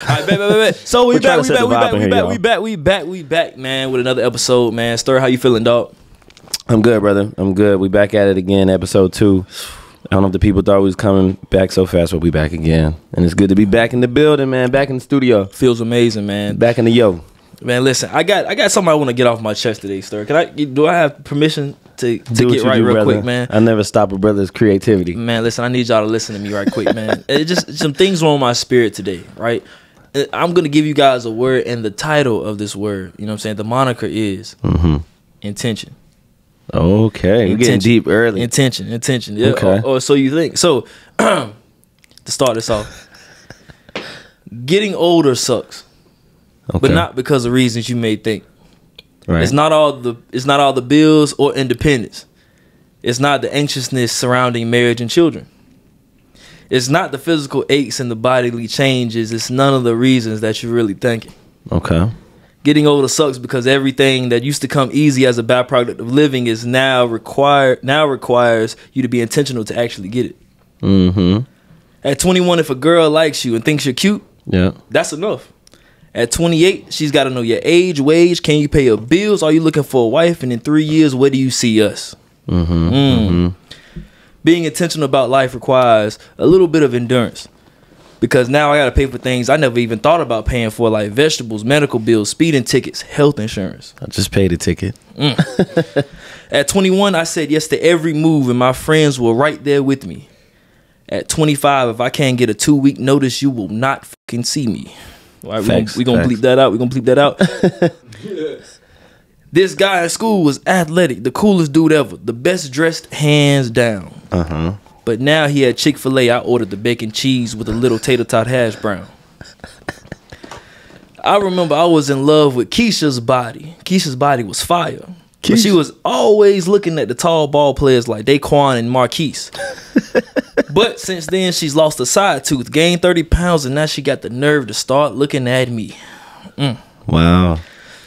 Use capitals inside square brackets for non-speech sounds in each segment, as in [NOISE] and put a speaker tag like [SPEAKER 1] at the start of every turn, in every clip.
[SPEAKER 1] All right, bet, bet, bet. [LAUGHS] So we back, we back, we back, we
[SPEAKER 2] here,
[SPEAKER 1] back,
[SPEAKER 2] y'all.
[SPEAKER 1] we back, we back, we back, man, with another episode, man. Stir, how you feeling, dog?
[SPEAKER 2] I'm good, brother. I'm good. We back at it again, episode two. I don't know if the people thought we was coming back so fast, but we back again. And it's good to be back in the building, man. Back in the studio.
[SPEAKER 1] Feels amazing, man.
[SPEAKER 2] Back in the yo.
[SPEAKER 1] Man, listen, I got I got something I want to get off my chest today, Stir. Can I do I have permission to, to get right
[SPEAKER 2] do,
[SPEAKER 1] real
[SPEAKER 2] brother.
[SPEAKER 1] quick, man?
[SPEAKER 2] I never stop a brother's creativity.
[SPEAKER 1] Man, listen, I need y'all to listen to me right quick, man. it just some things were on my spirit today, right? Uh, I'm gonna give you guys a word and the title of this word. You know what I'm saying? The moniker is
[SPEAKER 2] Mm-hmm.
[SPEAKER 1] intention.
[SPEAKER 2] Okay. We're getting deep early.
[SPEAKER 1] Intention, intention. Yeah.
[SPEAKER 2] Okay.
[SPEAKER 1] Or, or so you think. So [CLEARS THROAT] to start this off, getting older sucks,
[SPEAKER 2] okay.
[SPEAKER 1] but not because of reasons you may think.
[SPEAKER 2] right.
[SPEAKER 1] It's not all the it's not all the bills or independence. It's not the anxiousness surrounding marriage and children. It's not the physical aches and the bodily changes. It's none of the reasons that you're really thinking.
[SPEAKER 2] Okay.
[SPEAKER 1] Getting older sucks because everything that used to come easy as a byproduct of living is now required now requires you to be intentional to actually get it.
[SPEAKER 2] Mm-hmm.
[SPEAKER 1] At 21, if a girl likes you and thinks you're cute,
[SPEAKER 2] Yeah.
[SPEAKER 1] that's enough. At 28, she's got to know your age, wage, can you pay your bills? Are you looking for a wife? And in three years, where do you see us?
[SPEAKER 2] Mm-hmm.
[SPEAKER 1] Mm. Being intentional about life requires a little bit of endurance because now I got to pay for things I never even thought about paying for, like vegetables, medical bills, speeding tickets, health insurance.
[SPEAKER 2] I just paid a ticket. Mm. [LAUGHS]
[SPEAKER 1] At 21, I said yes to every move, and my friends were right there with me. At 25, if I can't get a two week notice, you will not fucking see me. All right, we're gonna, we gonna bleep that out. We're gonna bleep that out. this guy in school was athletic, the coolest dude ever, the best dressed, hands down.
[SPEAKER 2] Uh-huh.
[SPEAKER 1] But now he had Chick fil A. I ordered the bacon cheese with a little tater tot hash brown. I remember I was in love with Keisha's body. Keisha's body was fire. But she was always looking at the tall ball players like Daquan and Marquise. [LAUGHS] but since then, she's lost a side tooth, gained 30 pounds, and now she got the nerve to start looking at me.
[SPEAKER 2] Wow.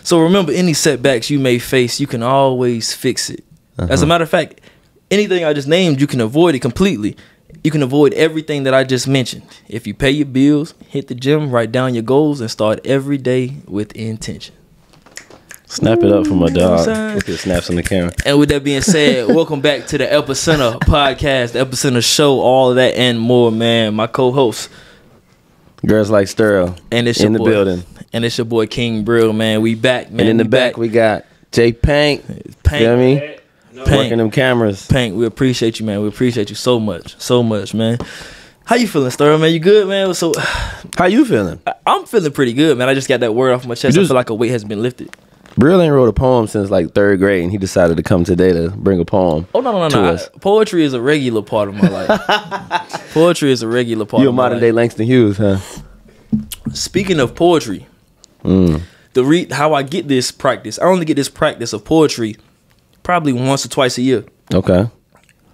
[SPEAKER 1] So remember, any setbacks you may face, you can always fix it. As a matter of fact, anything I just named, you can avoid it completely. You can avoid everything that I just mentioned. If you pay your bills, hit the gym, write down your goals, and start every day with intention.
[SPEAKER 2] Snap it up for my dog.
[SPEAKER 1] saying?
[SPEAKER 2] Look at snaps on the camera.
[SPEAKER 1] And with that being said, [LAUGHS] welcome back to the Epicentre podcast, the Epicentre show, all of that and more, man. My co-host,
[SPEAKER 2] Girls like Sterl.
[SPEAKER 1] and it's
[SPEAKER 2] in
[SPEAKER 1] your
[SPEAKER 2] the
[SPEAKER 1] boy,
[SPEAKER 2] building.
[SPEAKER 1] and it's your boy King Brill, man. We back, man.
[SPEAKER 2] and in the
[SPEAKER 1] We
[SPEAKER 2] back, we got Jay Pank.
[SPEAKER 1] Pank.
[SPEAKER 2] Feel me?
[SPEAKER 1] Pank.
[SPEAKER 2] Working them cameras.
[SPEAKER 1] Pank, we appreciate you, man. We appreciate you so much, so much, man. How you feeling, Stir, man? You good, man? So, [SIGHS]
[SPEAKER 2] How you feeling?
[SPEAKER 1] I- I'm feeling pretty good, man. I just got that word off my chest.
[SPEAKER 2] You
[SPEAKER 1] I feel like a weight has been lifted.
[SPEAKER 2] Brill ain't wrote a poem since like third grade, and he decided to come today to bring a poem.
[SPEAKER 1] Oh no, no, no,
[SPEAKER 2] To
[SPEAKER 1] no!
[SPEAKER 2] us.
[SPEAKER 1] I- Poetry is a regular part of my life. [LAUGHS] poetry is a regular part.
[SPEAKER 2] You a
[SPEAKER 1] of my
[SPEAKER 2] modern day Langston Hughes, huh?
[SPEAKER 1] Speaking of poetry,
[SPEAKER 2] Mm.
[SPEAKER 1] the re- how I get this practice, I only get this practice of poetry probably once or twice a year.
[SPEAKER 2] Okay.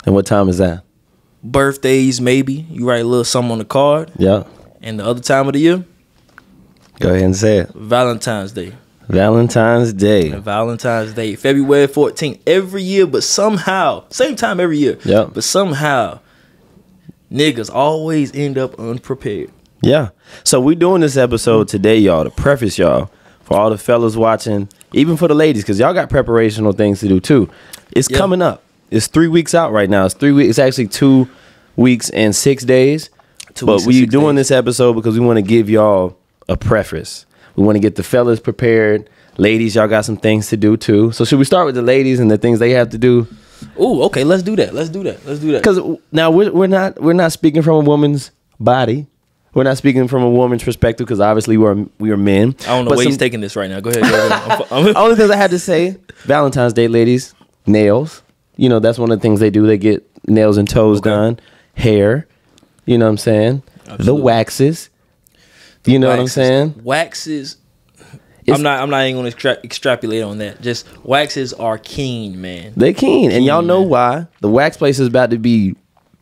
[SPEAKER 2] And what time is that?
[SPEAKER 1] Birthdays, maybe you write a little something on the card,
[SPEAKER 2] Yeah.
[SPEAKER 1] and the other time of the year,
[SPEAKER 2] Go ahead and say it.
[SPEAKER 1] Valentine's Day.
[SPEAKER 2] Valentine's Day.
[SPEAKER 1] And Valentine's Day, February 14th, every year, but somehow, same time every year.
[SPEAKER 2] Yeah.
[SPEAKER 1] But somehow, niggas always end up unprepared.
[SPEAKER 2] Yeah. So we doing this episode today, y'all, to preface y'all for all the fellas watching, even for the ladies, because y'all got preparational things to do too. It's coming up. It's three weeks out right now. It's three weeks. It's actually two weeks and six days.
[SPEAKER 1] Two
[SPEAKER 2] but we doing
[SPEAKER 1] days.
[SPEAKER 2] this episode because we want to give y'all a preface. We want to get the fellas prepared. Ladies, y'all got some things to do too. So should we start with the ladies and the things they have to do?
[SPEAKER 1] Ooh, okay, let's do that. Let's do that. Let's do that.
[SPEAKER 2] Because now we're, we're not we're not speaking from a woman's body. We're not speaking from a woman's perspective because obviously we're we are men.
[SPEAKER 1] I don't know
[SPEAKER 2] But
[SPEAKER 1] where he's taking this right now. Go ahead. Go ahead. I'm, I'm, [LAUGHS]
[SPEAKER 2] Only things I had to say: Valentine's Day, ladies, nails. You know that's one of the things they do. They get nails and toes
[SPEAKER 1] Okay.
[SPEAKER 2] done, hair. You know what I'm saying? The
[SPEAKER 1] Absolutely.
[SPEAKER 2] waxes. you know what I'm saying?
[SPEAKER 1] Waxes.
[SPEAKER 2] It's-
[SPEAKER 1] I'm not. I'm not even going to extra- extrapolate on that. Just waxes are keen, man.
[SPEAKER 2] They keen, and y'all know
[SPEAKER 1] man.
[SPEAKER 2] why. The wax place is about to be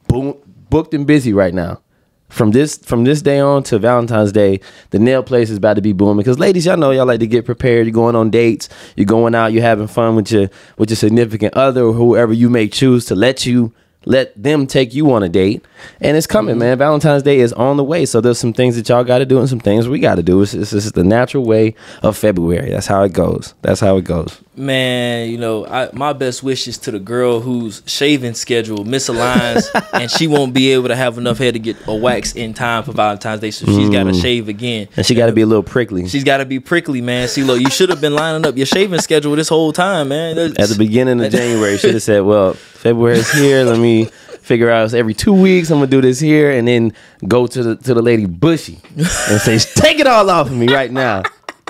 [SPEAKER 2] boom, booked and busy right now. From this from this day on to Valentine's Day, the nail place is about to be booming. Because ladies, y'all know y'all like to get prepared. You're going on dates. You're going out. You're having fun with your with your significant other or whoever you may choose to let you let them take you on a date. And it's coming,
[SPEAKER 1] Mm-hmm.
[SPEAKER 2] man. Valentine's Day is on the way. So there's some things that y'all got to do and some things we got to do. It's, it's, it's the natural way of February. That's how it goes. That's how it goes.
[SPEAKER 1] Man, you know, I, my best wishes to the girl whose shaving schedule misaligns [LAUGHS] and she won't be able to have enough hair to get a wax in time for Valentine's Day, so she's got to shave again.
[SPEAKER 2] And she got to be a little prickly.
[SPEAKER 1] She's got to be prickly, man. See, look, you should have been lining up your shaving schedule this whole time, man.
[SPEAKER 2] At the beginning of January, should have said, "Well, February's here. Let me figure out every two weeks I'm gonna do this here, and then go to the to the lady Bushy and say, take it all off of me right now."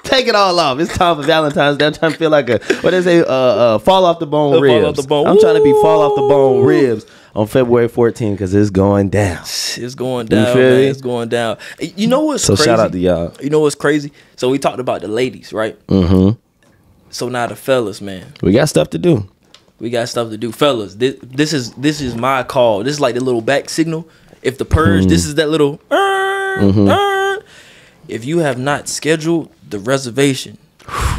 [SPEAKER 2] Take it all off. It's time for Valentine's Day. I'm trying to feel like a what they say, uh, uh, fall off the bone
[SPEAKER 1] Uh, fall
[SPEAKER 2] ribs.
[SPEAKER 1] off the bone.
[SPEAKER 2] I'm trying to be fall off the bone ribs on February 14th because it's going down.
[SPEAKER 1] It's going down,
[SPEAKER 2] feel
[SPEAKER 1] man.
[SPEAKER 2] me?
[SPEAKER 1] It's going down. You know what's
[SPEAKER 2] So
[SPEAKER 1] crazy?
[SPEAKER 2] shout out to y'all.
[SPEAKER 1] You know what's crazy? So we talked about the ladies, right?
[SPEAKER 2] Mm-hmm.
[SPEAKER 1] So now the fellas, man.
[SPEAKER 2] We got stuff to do.
[SPEAKER 1] We got stuff to do, fellas. This, this is this is my call. This is like the little back signal. If the purge,
[SPEAKER 2] Mm.
[SPEAKER 1] this is that little. "Er,
[SPEAKER 2] Mm-hmm.
[SPEAKER 1] er." If you have not scheduled the reservation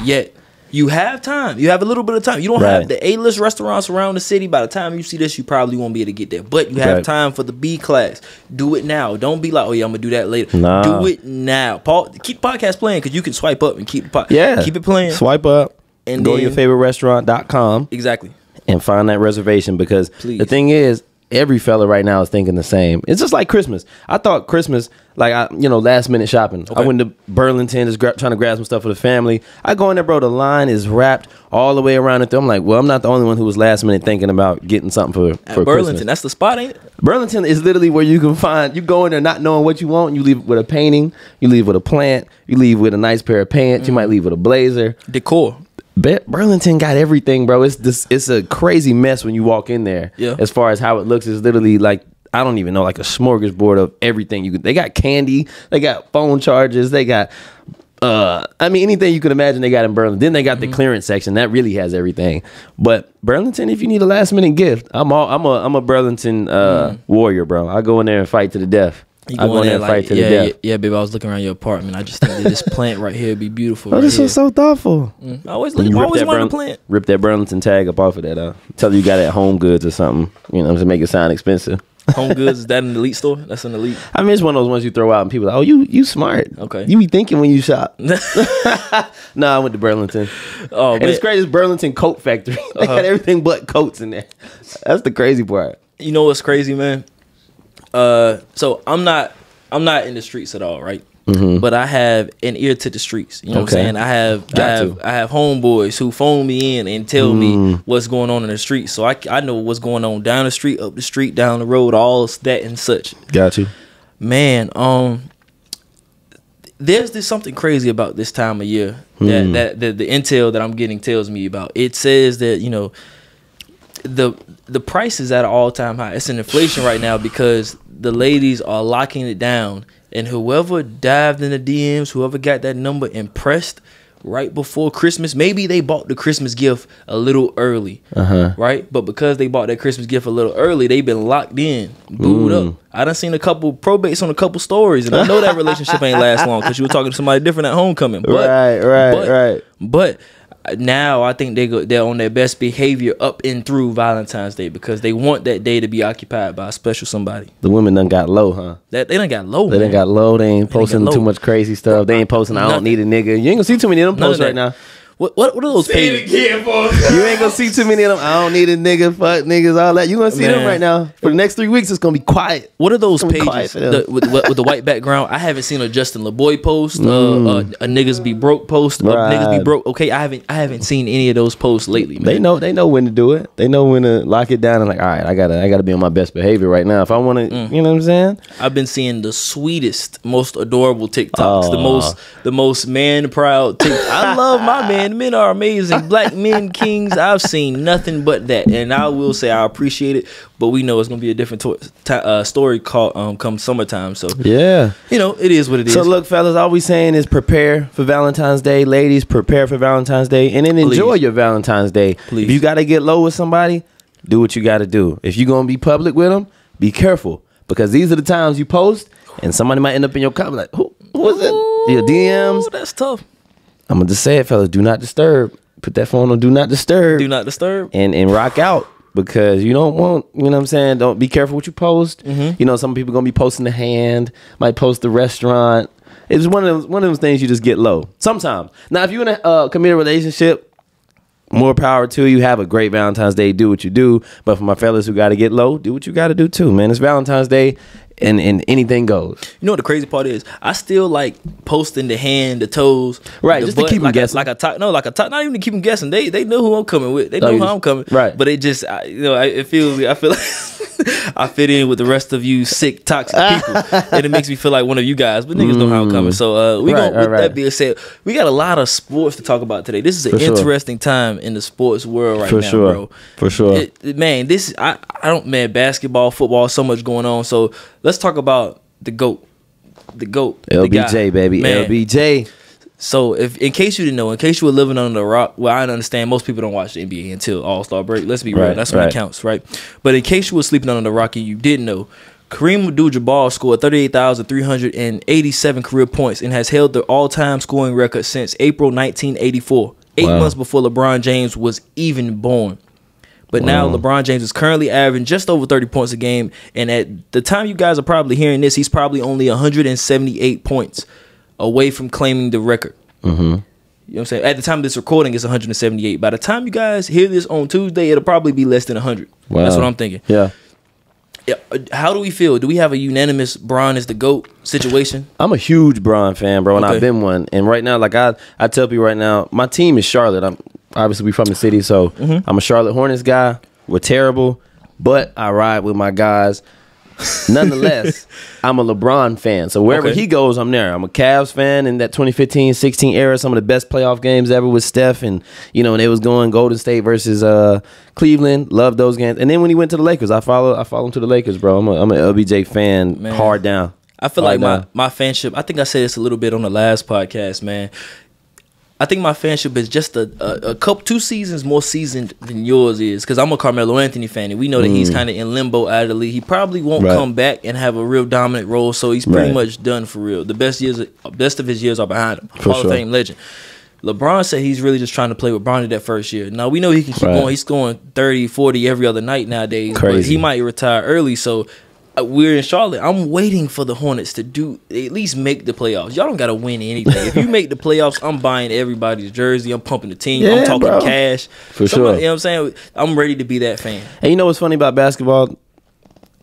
[SPEAKER 1] yet, you have time. You have a little bit of time. You don't
[SPEAKER 2] Right.
[SPEAKER 1] have the A list restaurants around the city. By the time you see this, you probably won't be able to get there. But you have
[SPEAKER 2] Right.
[SPEAKER 1] time for the B class. Do it now. Don't be like, oh yeah, I'm gonna do that later.
[SPEAKER 2] Nah.
[SPEAKER 1] Do it now. Paul, keep the podcast playing because you can swipe up and keep the pod.
[SPEAKER 2] Yeah.
[SPEAKER 1] keep it playing.
[SPEAKER 2] Swipe up
[SPEAKER 1] And
[SPEAKER 2] go to your
[SPEAKER 1] then-
[SPEAKER 2] favorite restaurant.com.
[SPEAKER 1] exactly.
[SPEAKER 2] And find that reservation because
[SPEAKER 1] Please.
[SPEAKER 2] the thing is every fella right now is thinking the same it's just like christmas i thought christmas like i you know last minute shopping i
[SPEAKER 1] Okay.
[SPEAKER 2] went to burlington just trying to grab some stuff for the family i go in there bro the line is wrapped all the way around it i'm like well i'm not the only one who was last minute thinking about getting something for,
[SPEAKER 1] At
[SPEAKER 2] for
[SPEAKER 1] Burlington,
[SPEAKER 2] Christmas.
[SPEAKER 1] that's the spot, ain't it?
[SPEAKER 2] burlington is literally where you can find you go in there not knowing what you want you leave with a painting you leave with a plant you leave with a nice pair of pants you
[SPEAKER 1] Mm.
[SPEAKER 2] might leave with a blazer
[SPEAKER 1] Decor.
[SPEAKER 2] Burlington got everything, bro. It's this. It's a crazy mess when you walk in there.
[SPEAKER 1] Yeah.
[SPEAKER 2] As far as how it looks, it's literally like I don't even know, like a smorgasbord of everything. You could. They got candy. They got phone charges, They got. Uh, I mean, anything you can imagine they got in Burlington. Then they got
[SPEAKER 1] Mm-hmm.
[SPEAKER 2] the clearance section that really has everything. But Burlington, if you need a last minute gift, I'm all, I'm a I'm a Burlington uh, warrior, bro. I go in there and fight to the death.
[SPEAKER 1] Mm. You
[SPEAKER 2] I
[SPEAKER 1] go
[SPEAKER 2] go in there
[SPEAKER 1] there
[SPEAKER 2] fight
[SPEAKER 1] like,
[SPEAKER 2] to
[SPEAKER 1] yeah,
[SPEAKER 2] the
[SPEAKER 1] yeah,
[SPEAKER 2] death.
[SPEAKER 1] yeah, baby. I was looking around your apartment. I just think that this plant right here would be beautiful.
[SPEAKER 2] Oh,
[SPEAKER 1] right
[SPEAKER 2] this
[SPEAKER 1] here.
[SPEAKER 2] was so thoughtful.
[SPEAKER 1] I always,
[SPEAKER 2] When
[SPEAKER 1] look, I always
[SPEAKER 2] that,
[SPEAKER 1] wanted a plant.
[SPEAKER 2] rip that Burlington tag up off of that. Uh, tell you you got it at Home Goods or something. You know, to make it sound expensive.
[SPEAKER 1] Home Goods is that an [LAUGHS] elite store? That's an elite.
[SPEAKER 2] I mean, it's one of those ones you throw out and people are like, oh, you you smart.
[SPEAKER 1] Okay.
[SPEAKER 2] You be thinking when you shop. [LAUGHS] [LAUGHS] no, I went to Burlington.
[SPEAKER 1] Oh
[SPEAKER 2] And
[SPEAKER 1] man,
[SPEAKER 2] it's great. It's Burlington Coat Factory. they
[SPEAKER 1] Uh-huh.
[SPEAKER 2] got everything but coats in there. That's the crazy part.
[SPEAKER 1] you know what's crazy, man? Uh, so I'm not, I'm not in the streets at all, right? But I have an ear to the streets. You know what
[SPEAKER 2] Mm-hmm.
[SPEAKER 1] I'm saying? I have, I have,
[SPEAKER 2] to.
[SPEAKER 1] I have homeboys who phone me in and tell
[SPEAKER 2] Mm.
[SPEAKER 1] me what's going on in the street. So I, I know what's going on down the street, up the street, down the road, all that and such.
[SPEAKER 2] Got you.
[SPEAKER 1] man um there's this something crazy about this time of year that,
[SPEAKER 2] Hmm.
[SPEAKER 1] that that the intel that i'm getting tells me about it says that you know the the price is at an all-time high it's an inflation right now because the ladies are locking it down and whoever dived in the dms whoever got that number impressed right before christmas maybe they bought the christmas gift a little early
[SPEAKER 2] Uh-huh.
[SPEAKER 1] right? But because they bought that Christmas gift a little early, they've been locked in, booed
[SPEAKER 2] Mm.
[SPEAKER 1] up. I done seen a couple probates on a couple stories, and I know that [LAUGHS] relationship ain't last long because you were talking to somebody different at homecoming. But,
[SPEAKER 2] Right, right,
[SPEAKER 1] but,
[SPEAKER 2] right.
[SPEAKER 1] But now I think they go, they're on their best behavior up and through Valentine's Day because they want that day to be occupied by a special somebody.
[SPEAKER 2] The women done got low, huh?
[SPEAKER 1] That they done got low.
[SPEAKER 2] They done
[SPEAKER 1] man.
[SPEAKER 2] got low. They ain't posting too much crazy stuff. They ain't posting. I don't
[SPEAKER 1] Nothing.
[SPEAKER 2] need a nigga. You ain't gonna see too many of them
[SPEAKER 1] None of
[SPEAKER 2] posts right now.
[SPEAKER 1] What what what are those pages?
[SPEAKER 2] You ain't gonna see too many of them. I don't need a nigga, fuck niggas, all that. You gonna see them right now. For the next three weeks, it's gonna be quiet.
[SPEAKER 1] What are those
[SPEAKER 2] It's gonna be quiet
[SPEAKER 1] pages the, with, with, with the white background? I haven't seen a Justin LaBoy post, uh,
[SPEAKER 2] Mm.
[SPEAKER 1] uh, a niggas be broke post, a niggas be broke. Okay, I haven't I haven't seen any of those posts lately. Man.
[SPEAKER 2] They know they know when to do it. They know when to lock it down and like, all right, I gotta I gotta be on my best behavior right now. If I wanna
[SPEAKER 1] Mm.
[SPEAKER 2] you know what I'm saying?
[SPEAKER 1] I've been seeing the sweetest, most adorable TikToks, the most [LAUGHS] the most man proud TikTok. I love my men. Men are amazing. Black men [LAUGHS] kings. I've seen nothing but that, and I will say I appreciate it. But we know it's gonna be a different to- ti- uh, story called um, come summertime. So
[SPEAKER 2] Yeah.
[SPEAKER 1] you know it is what it is.
[SPEAKER 2] So look, fellas, all we saying is prepare for Valentine's Day. Ladies, prepare for Valentine's Day, and then enjoy
[SPEAKER 1] Please.
[SPEAKER 2] your Valentine's Day.
[SPEAKER 1] Please.
[SPEAKER 2] If you gotta get low with somebody, do what you gotta do. If you're gonna be public with them, be careful because these are the times you post, and somebody might end up in your comment like, who, who was it? Your DMs.
[SPEAKER 1] Ooh, that's tough.
[SPEAKER 2] I'm gonna just say it, fellas. Do not disturb. Put that phone on do not disturb.
[SPEAKER 1] Do not disturb.
[SPEAKER 2] and and rock out because you don't want, you know what I'm saying? Don't be careful what you post.
[SPEAKER 1] Mm-hmm.
[SPEAKER 2] You know, some people gonna be posting the hand, might post the restaurant. It's one of those, one of those things you just get low. Sometimes. Now, if you're in a uh, committed relationship, more power to you. Have a great Valentine's Day. Do what you do. But for my fellas who got to get low, do what you got to do too, man. It's Valentine's Day, and and anything goes.
[SPEAKER 1] You know what the crazy part is? I still like posting the hand, the toes,
[SPEAKER 2] Right,
[SPEAKER 1] the
[SPEAKER 2] just to keep 'em
[SPEAKER 1] like
[SPEAKER 2] guessing.
[SPEAKER 1] A, like a top, no, like a top. Not even to keep them guessing. They they know who I'm coming with. They
[SPEAKER 2] Oh,
[SPEAKER 1] know
[SPEAKER 2] you
[SPEAKER 1] how I'm coming.
[SPEAKER 2] right.
[SPEAKER 1] But it just, I, you know, I, it feels. I feel like [LAUGHS] I fit in with the rest of you sick, toxic people, and it makes me feel like one of you guys. But niggas know how I'm coming. So uh, we
[SPEAKER 2] Mm. Right,
[SPEAKER 1] going
[SPEAKER 2] right,
[SPEAKER 1] with
[SPEAKER 2] right.
[SPEAKER 1] that being said, we got a lot of sports to talk about today. This is an
[SPEAKER 2] For sure.
[SPEAKER 1] interesting time in the sports world right
[SPEAKER 2] For
[SPEAKER 1] now,
[SPEAKER 2] sure.
[SPEAKER 1] bro.
[SPEAKER 2] For sure.
[SPEAKER 1] It- man, this I I don't man basketball, football, so much going on. So let's talk about the goat, the goat,
[SPEAKER 2] LBJ
[SPEAKER 1] guy.
[SPEAKER 2] baby,
[SPEAKER 1] Man,
[SPEAKER 2] LBJ.
[SPEAKER 1] So if in case you didn't know, in case you were living under the rock, well, I understand most people don't watch the NBA until All Star break. Let's be real,
[SPEAKER 2] Right,
[SPEAKER 1] that's when
[SPEAKER 2] right.
[SPEAKER 1] it counts, right? But in case you were sleeping under the rock and you didn't know, Kareem Abdul-Jabbar scored 38,387 career points and has held the all-time scoring record since April 1984, eight
[SPEAKER 2] Wow.
[SPEAKER 1] months before LeBron James was even born. But now LeBron James is currently averaging just over 30 points a game. And at the time you guys are probably hearing this, he's probably only 178 points away from claiming the record.
[SPEAKER 2] Mm-hmm.
[SPEAKER 1] You know what I'm saying? At the time of this recording, it's 178. By the time you guys hear this on Tuesday, it'll probably be less than 100. That's what I'm thinking.
[SPEAKER 2] Yeah.
[SPEAKER 1] Yeah, uh, How do we feel? Do we have a unanimous Bron is the GOAT situation?
[SPEAKER 2] I'm a huge Bron fan, bro, and
[SPEAKER 1] Okay.
[SPEAKER 2] I've been one. And right now, like I, I tell people right now, my team is Charlotte. I'm obviously we from the city, so
[SPEAKER 1] Mm-hmm.
[SPEAKER 2] I'm a Charlotte Hornets guy. We're terrible, but I ride with my guys. Nonetheless, [LAUGHS] I'm a LeBron fan. So wherever
[SPEAKER 1] Okay.
[SPEAKER 2] he goes, I'm there. I'm a Cavs fan in that 2015-16 era. Some of the best playoff games ever with Steph, and you know, and it was going Golden State versus uh, Cleveland. Love those games. And then when he went to the Lakers, I follow. I follow him to the Lakers, bro. I'm a, I'm an LBJ fan,
[SPEAKER 1] Man.
[SPEAKER 2] hard down.
[SPEAKER 1] I feel
[SPEAKER 2] Hard
[SPEAKER 1] like my, my fanship, I think I said this a little bit on the last podcast, man. I think my fanship is just a, a, a couple two seasons more seasoned than yours is because I'm a Carmelo Anthony fan and we know that he's kind of in limbo out of the league. He probably won't
[SPEAKER 2] Mm. Right.
[SPEAKER 1] come back and have a real dominant role, so he's pretty
[SPEAKER 2] Right.
[SPEAKER 1] much done for real. The best years, best of his years are behind him.
[SPEAKER 2] For
[SPEAKER 1] Hall
[SPEAKER 2] sure.
[SPEAKER 1] of Fame legend. LeBron said he's really just trying to play with Bronny that first year. Now we know he can keep
[SPEAKER 2] Right.
[SPEAKER 1] going. He's scoring 30, 40 every other night nowadays. But he might retire early. So we're in Charlotte. I'm waiting for the Hornets to do at least make the playoffs. Y'all don't gotta win anything. if you make the playoffs, I'm buying everybody's jersey. I'm pumping the team. I'm talking
[SPEAKER 2] bro.
[SPEAKER 1] cash.
[SPEAKER 2] For
[SPEAKER 1] Somebody-
[SPEAKER 2] sure.
[SPEAKER 1] You know what I'm saying? I'm ready to be that fan.
[SPEAKER 2] And you know what's funny about basketball?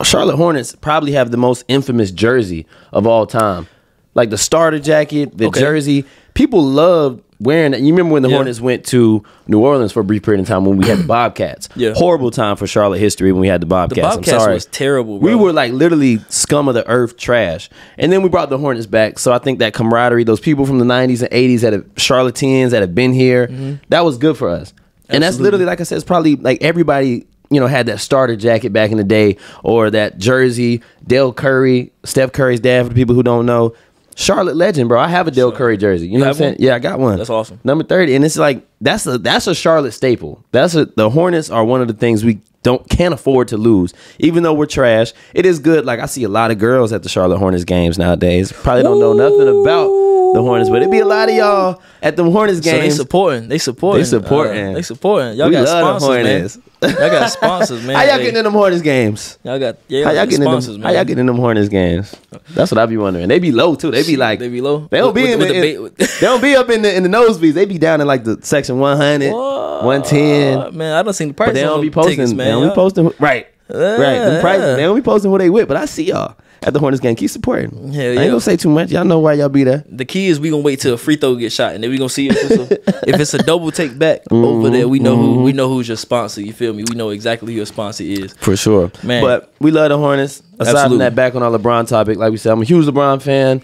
[SPEAKER 2] Charlotte Hornets probably have the most infamous jersey of all time. Like the starter jacket, the
[SPEAKER 1] Okay.
[SPEAKER 2] jersey. People love wearing that. You remember when the
[SPEAKER 1] Yeah.
[SPEAKER 2] Hornets went to New Orleans for a brief period of time when we had the [CLEARS THROAT] Bobcats?
[SPEAKER 1] Yeah.
[SPEAKER 2] Horrible time for Charlotte history when we had the
[SPEAKER 1] The
[SPEAKER 2] Bobcats. I'm sorry.
[SPEAKER 1] was terrible.
[SPEAKER 2] We were like literally scum of the earth trash. And then we brought the Hornets back. So I think that camaraderie, those people from the 90s and 80s that have charlatans that have been here, mm-hmm. that was good for us. And that's literally, like I said, it's probably like everybody, you know, had that starter jacket back in the day or that jersey. Dell Curry, Steph Curry's dad, for the people who don't know. Charlotte legend, bro. I have a Dell Curry jersey. You know what I'm saying?
[SPEAKER 1] one?
[SPEAKER 2] Yeah, I got one.
[SPEAKER 1] That's awesome.
[SPEAKER 2] Number 30. And it's like that's a that's a Charlotte staple. That's a the Hornets are one of the things we don't can't afford to lose. Even though we're trash, it is good. Like I see a lot of girls at the Charlotte Hornets games nowadays. Probably don't know nothing about the Hornets, but it be a lot of y'all at the Hornets
[SPEAKER 1] So they
[SPEAKER 2] games.
[SPEAKER 1] supporting. They supporting.
[SPEAKER 2] They supporting.
[SPEAKER 1] Uh, they supporting. Y'all
[SPEAKER 2] We
[SPEAKER 1] got
[SPEAKER 2] love the
[SPEAKER 1] sponsors, man. Y'all got sponsors, man. [LAUGHS]
[SPEAKER 2] How y'all getting in them Hornets games?
[SPEAKER 1] Y'all got yeah.
[SPEAKER 2] How y'all getting in them?
[SPEAKER 1] man.
[SPEAKER 2] How y'all getting in them Hornets games? That's what I be wondering. They be low too. They be like
[SPEAKER 1] They be low?
[SPEAKER 2] They don't
[SPEAKER 1] With-
[SPEAKER 2] be in
[SPEAKER 1] with
[SPEAKER 2] the,
[SPEAKER 1] the
[SPEAKER 2] in- they don't be up in the in the nosebleeds. They be down in like the section 100,
[SPEAKER 1] What?
[SPEAKER 2] 110.
[SPEAKER 1] Man, I don't see the price.
[SPEAKER 2] But they
[SPEAKER 1] on
[SPEAKER 2] don't be posting.
[SPEAKER 1] tickets,
[SPEAKER 2] they
[SPEAKER 1] man.
[SPEAKER 2] don't be posting. Right. right. The
[SPEAKER 1] Yeah.
[SPEAKER 2] prices. They don't be posting who they with. But I see y'all at the Hornets game. Keep supporting.
[SPEAKER 1] Hell
[SPEAKER 2] I ain't gonna say too much. Y'all know why y'all be there.
[SPEAKER 1] The key is we gonna wait till a free throw get shot, and then we gonna see if it's a, [LAUGHS] if it's a double take back over there. We know
[SPEAKER 2] Mm-hmm.
[SPEAKER 1] who we know who's your sponsor. You feel me? We know exactly who your sponsor is.
[SPEAKER 2] For sure.
[SPEAKER 1] Man.
[SPEAKER 2] But we love the Hornets. Aside from that, back on our LeBron topic, like we said, I'm a huge LeBron fan.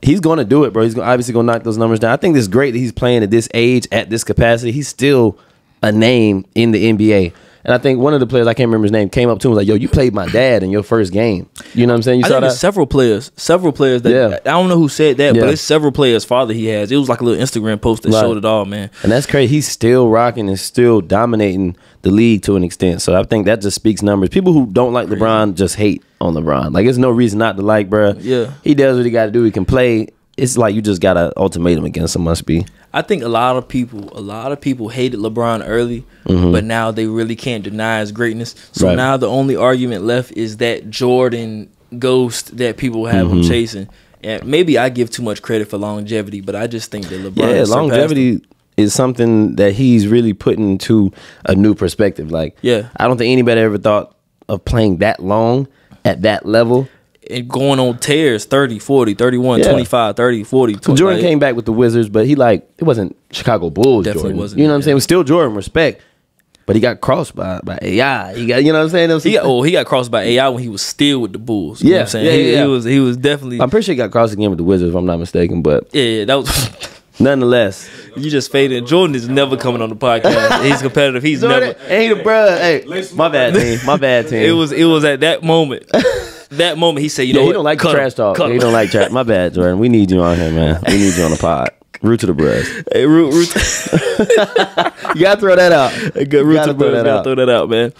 [SPEAKER 2] He's going to do it, bro. He's obviously going to knock those numbers down. I think it's great that he's playing at this age, at this capacity. He's still a name in the NBA. And I think one of the players, I can't remember his name, came up to him and was like, yo, you played my dad in your first game. You know what I'm saying? You
[SPEAKER 1] I
[SPEAKER 2] saw that?
[SPEAKER 1] several players, several players that
[SPEAKER 2] Yeah.
[SPEAKER 1] I don't know who said that,
[SPEAKER 2] Yeah.
[SPEAKER 1] but it's several players' father he has. It was like a little Instagram post that
[SPEAKER 2] Right.
[SPEAKER 1] showed it all, man.
[SPEAKER 2] And that's crazy. He's still rocking and still dominating the league to an extent. So I think that just speaks numbers. People who don't like LeBron just hate on LeBron. Like, there's no reason not to like, bro.
[SPEAKER 1] Yeah.
[SPEAKER 2] He does what he got to do. He can play it's like you just got an ultimatum against him. Must be.
[SPEAKER 1] I think a lot of people, a lot of people hated LeBron early, but now they really can't deny his greatness. So
[SPEAKER 2] Mm-hmm. Right.
[SPEAKER 1] now the only argument left is that Jordan ghost that people have him chasing. And maybe I give too much credit for longevity, but I just think that LeBron.
[SPEAKER 2] Yeah,
[SPEAKER 1] surpassed him.
[SPEAKER 2] longevity is something that he's really put into a new perspective. Like,
[SPEAKER 1] Yeah.
[SPEAKER 2] I don't think anybody ever thought of playing that long at that level.
[SPEAKER 1] And going on tears 30, 40, 31,
[SPEAKER 2] Yeah.
[SPEAKER 1] 25, 30, 40. 20,
[SPEAKER 2] Jordan
[SPEAKER 1] like,
[SPEAKER 2] came back with the Wizards, but he like it wasn't Chicago Bulls.
[SPEAKER 1] Definitely
[SPEAKER 2] Jordan.
[SPEAKER 1] wasn't,
[SPEAKER 2] You know what I'm
[SPEAKER 1] yeah.
[SPEAKER 2] saying? It was still Jordan respect, but he got crossed by by AI. He got you know what I'm saying? Was
[SPEAKER 1] He got, oh, he got crossed by AI when he was still with the Bulls. You know
[SPEAKER 2] Yeah,
[SPEAKER 1] what I'm saying?
[SPEAKER 2] yeah,
[SPEAKER 1] he,
[SPEAKER 2] yeah,
[SPEAKER 1] he was he was definitely
[SPEAKER 2] I'm pretty sure he got crossed again with the Wizards, if I'm not mistaken. But
[SPEAKER 1] yeah, yeah, that was [LAUGHS]
[SPEAKER 2] nonetheless,
[SPEAKER 1] you just faded. Jordan is never coming on the podcast. [LAUGHS] He's competitive. He's
[SPEAKER 2] Jordan,
[SPEAKER 1] never
[SPEAKER 2] hey the bruh, hey, my bad team, my bad [LAUGHS] team.
[SPEAKER 1] It was it was at that moment. That moment he said, you
[SPEAKER 2] yeah,
[SPEAKER 1] know
[SPEAKER 2] he
[SPEAKER 1] what?
[SPEAKER 2] don't like
[SPEAKER 1] Cut
[SPEAKER 2] trash
[SPEAKER 1] him.
[SPEAKER 2] talk.
[SPEAKER 1] Cut
[SPEAKER 2] He
[SPEAKER 1] him.
[SPEAKER 2] don't like trash. My bad, Jordan. We need you on here, man. We need you on the pod. Root to the bruh.
[SPEAKER 1] Hey, root, root, [LAUGHS]
[SPEAKER 2] You gotta throw that out. [LAUGHS]
[SPEAKER 1] good root
[SPEAKER 2] gotta
[SPEAKER 1] to
[SPEAKER 2] that
[SPEAKER 1] that
[SPEAKER 2] out.
[SPEAKER 1] Throw that out, man.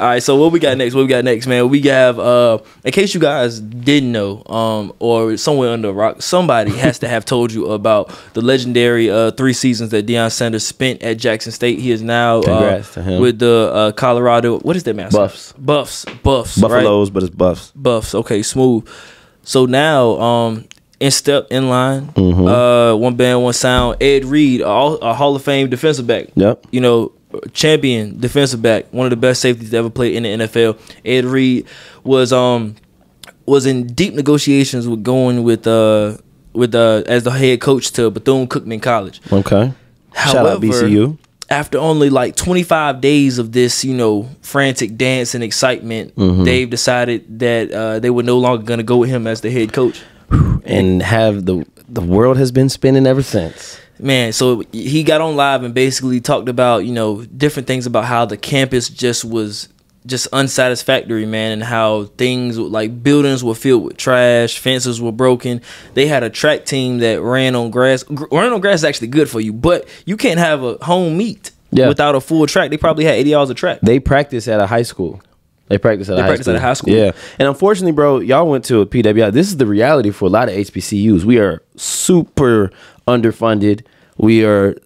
[SPEAKER 1] All right, so what we got next? What we got next, man? We have, uh, in case you guys didn't know, um, or somewhere under a rock, somebody [LAUGHS] has to have told you about the legendary uh, three seasons that Deion Sanders spent at Jackson State. He is now uh, with the uh, Colorado. What is that mascot?
[SPEAKER 2] Buffs.
[SPEAKER 1] Buffs. Buffs. right?
[SPEAKER 2] Buffaloes, but it's Buffs.
[SPEAKER 1] Buffs. Okay, smooth. So now, um, in step in line,
[SPEAKER 2] Mm-hmm.
[SPEAKER 1] uh, one band, one sound. Ed Reed, a, a Hall of Fame defensive back.
[SPEAKER 2] Yep.
[SPEAKER 1] You know, champion defensive back, one of the best safeties to ever play in the NFL. Ed Reed was um was in deep negotiations with going with uh with uh as the head coach to Bethune Cookman College.
[SPEAKER 2] Okay. Shout out BCU.
[SPEAKER 1] After only like 25 days of this, you know, frantic dance and excitement,
[SPEAKER 2] Mm-hmm.
[SPEAKER 1] they've decided that uh, they were no longer going to go with him as the head coach.
[SPEAKER 2] and have the the world has been spinning ever since.
[SPEAKER 1] Man, so he got on live and basically talked about, you know, different things about how the campus just was just unsatisfactory, man, and how things like buildings were filled with trash, fences were broken. They had a track team that ran on grass. Gr- Running on grass is actually good for you, but you can't have a home meet
[SPEAKER 2] Yeah.
[SPEAKER 1] without a full track. They probably had 80 hours of track.
[SPEAKER 2] They practice at a high school. They practice at,
[SPEAKER 1] They
[SPEAKER 2] a, high
[SPEAKER 1] practice
[SPEAKER 2] school.
[SPEAKER 1] at a high school.
[SPEAKER 2] Yeah, and unfortunately, bro, y'all went to a PWI. This is the reality for a lot of HBCUs. We are super underfunded. We are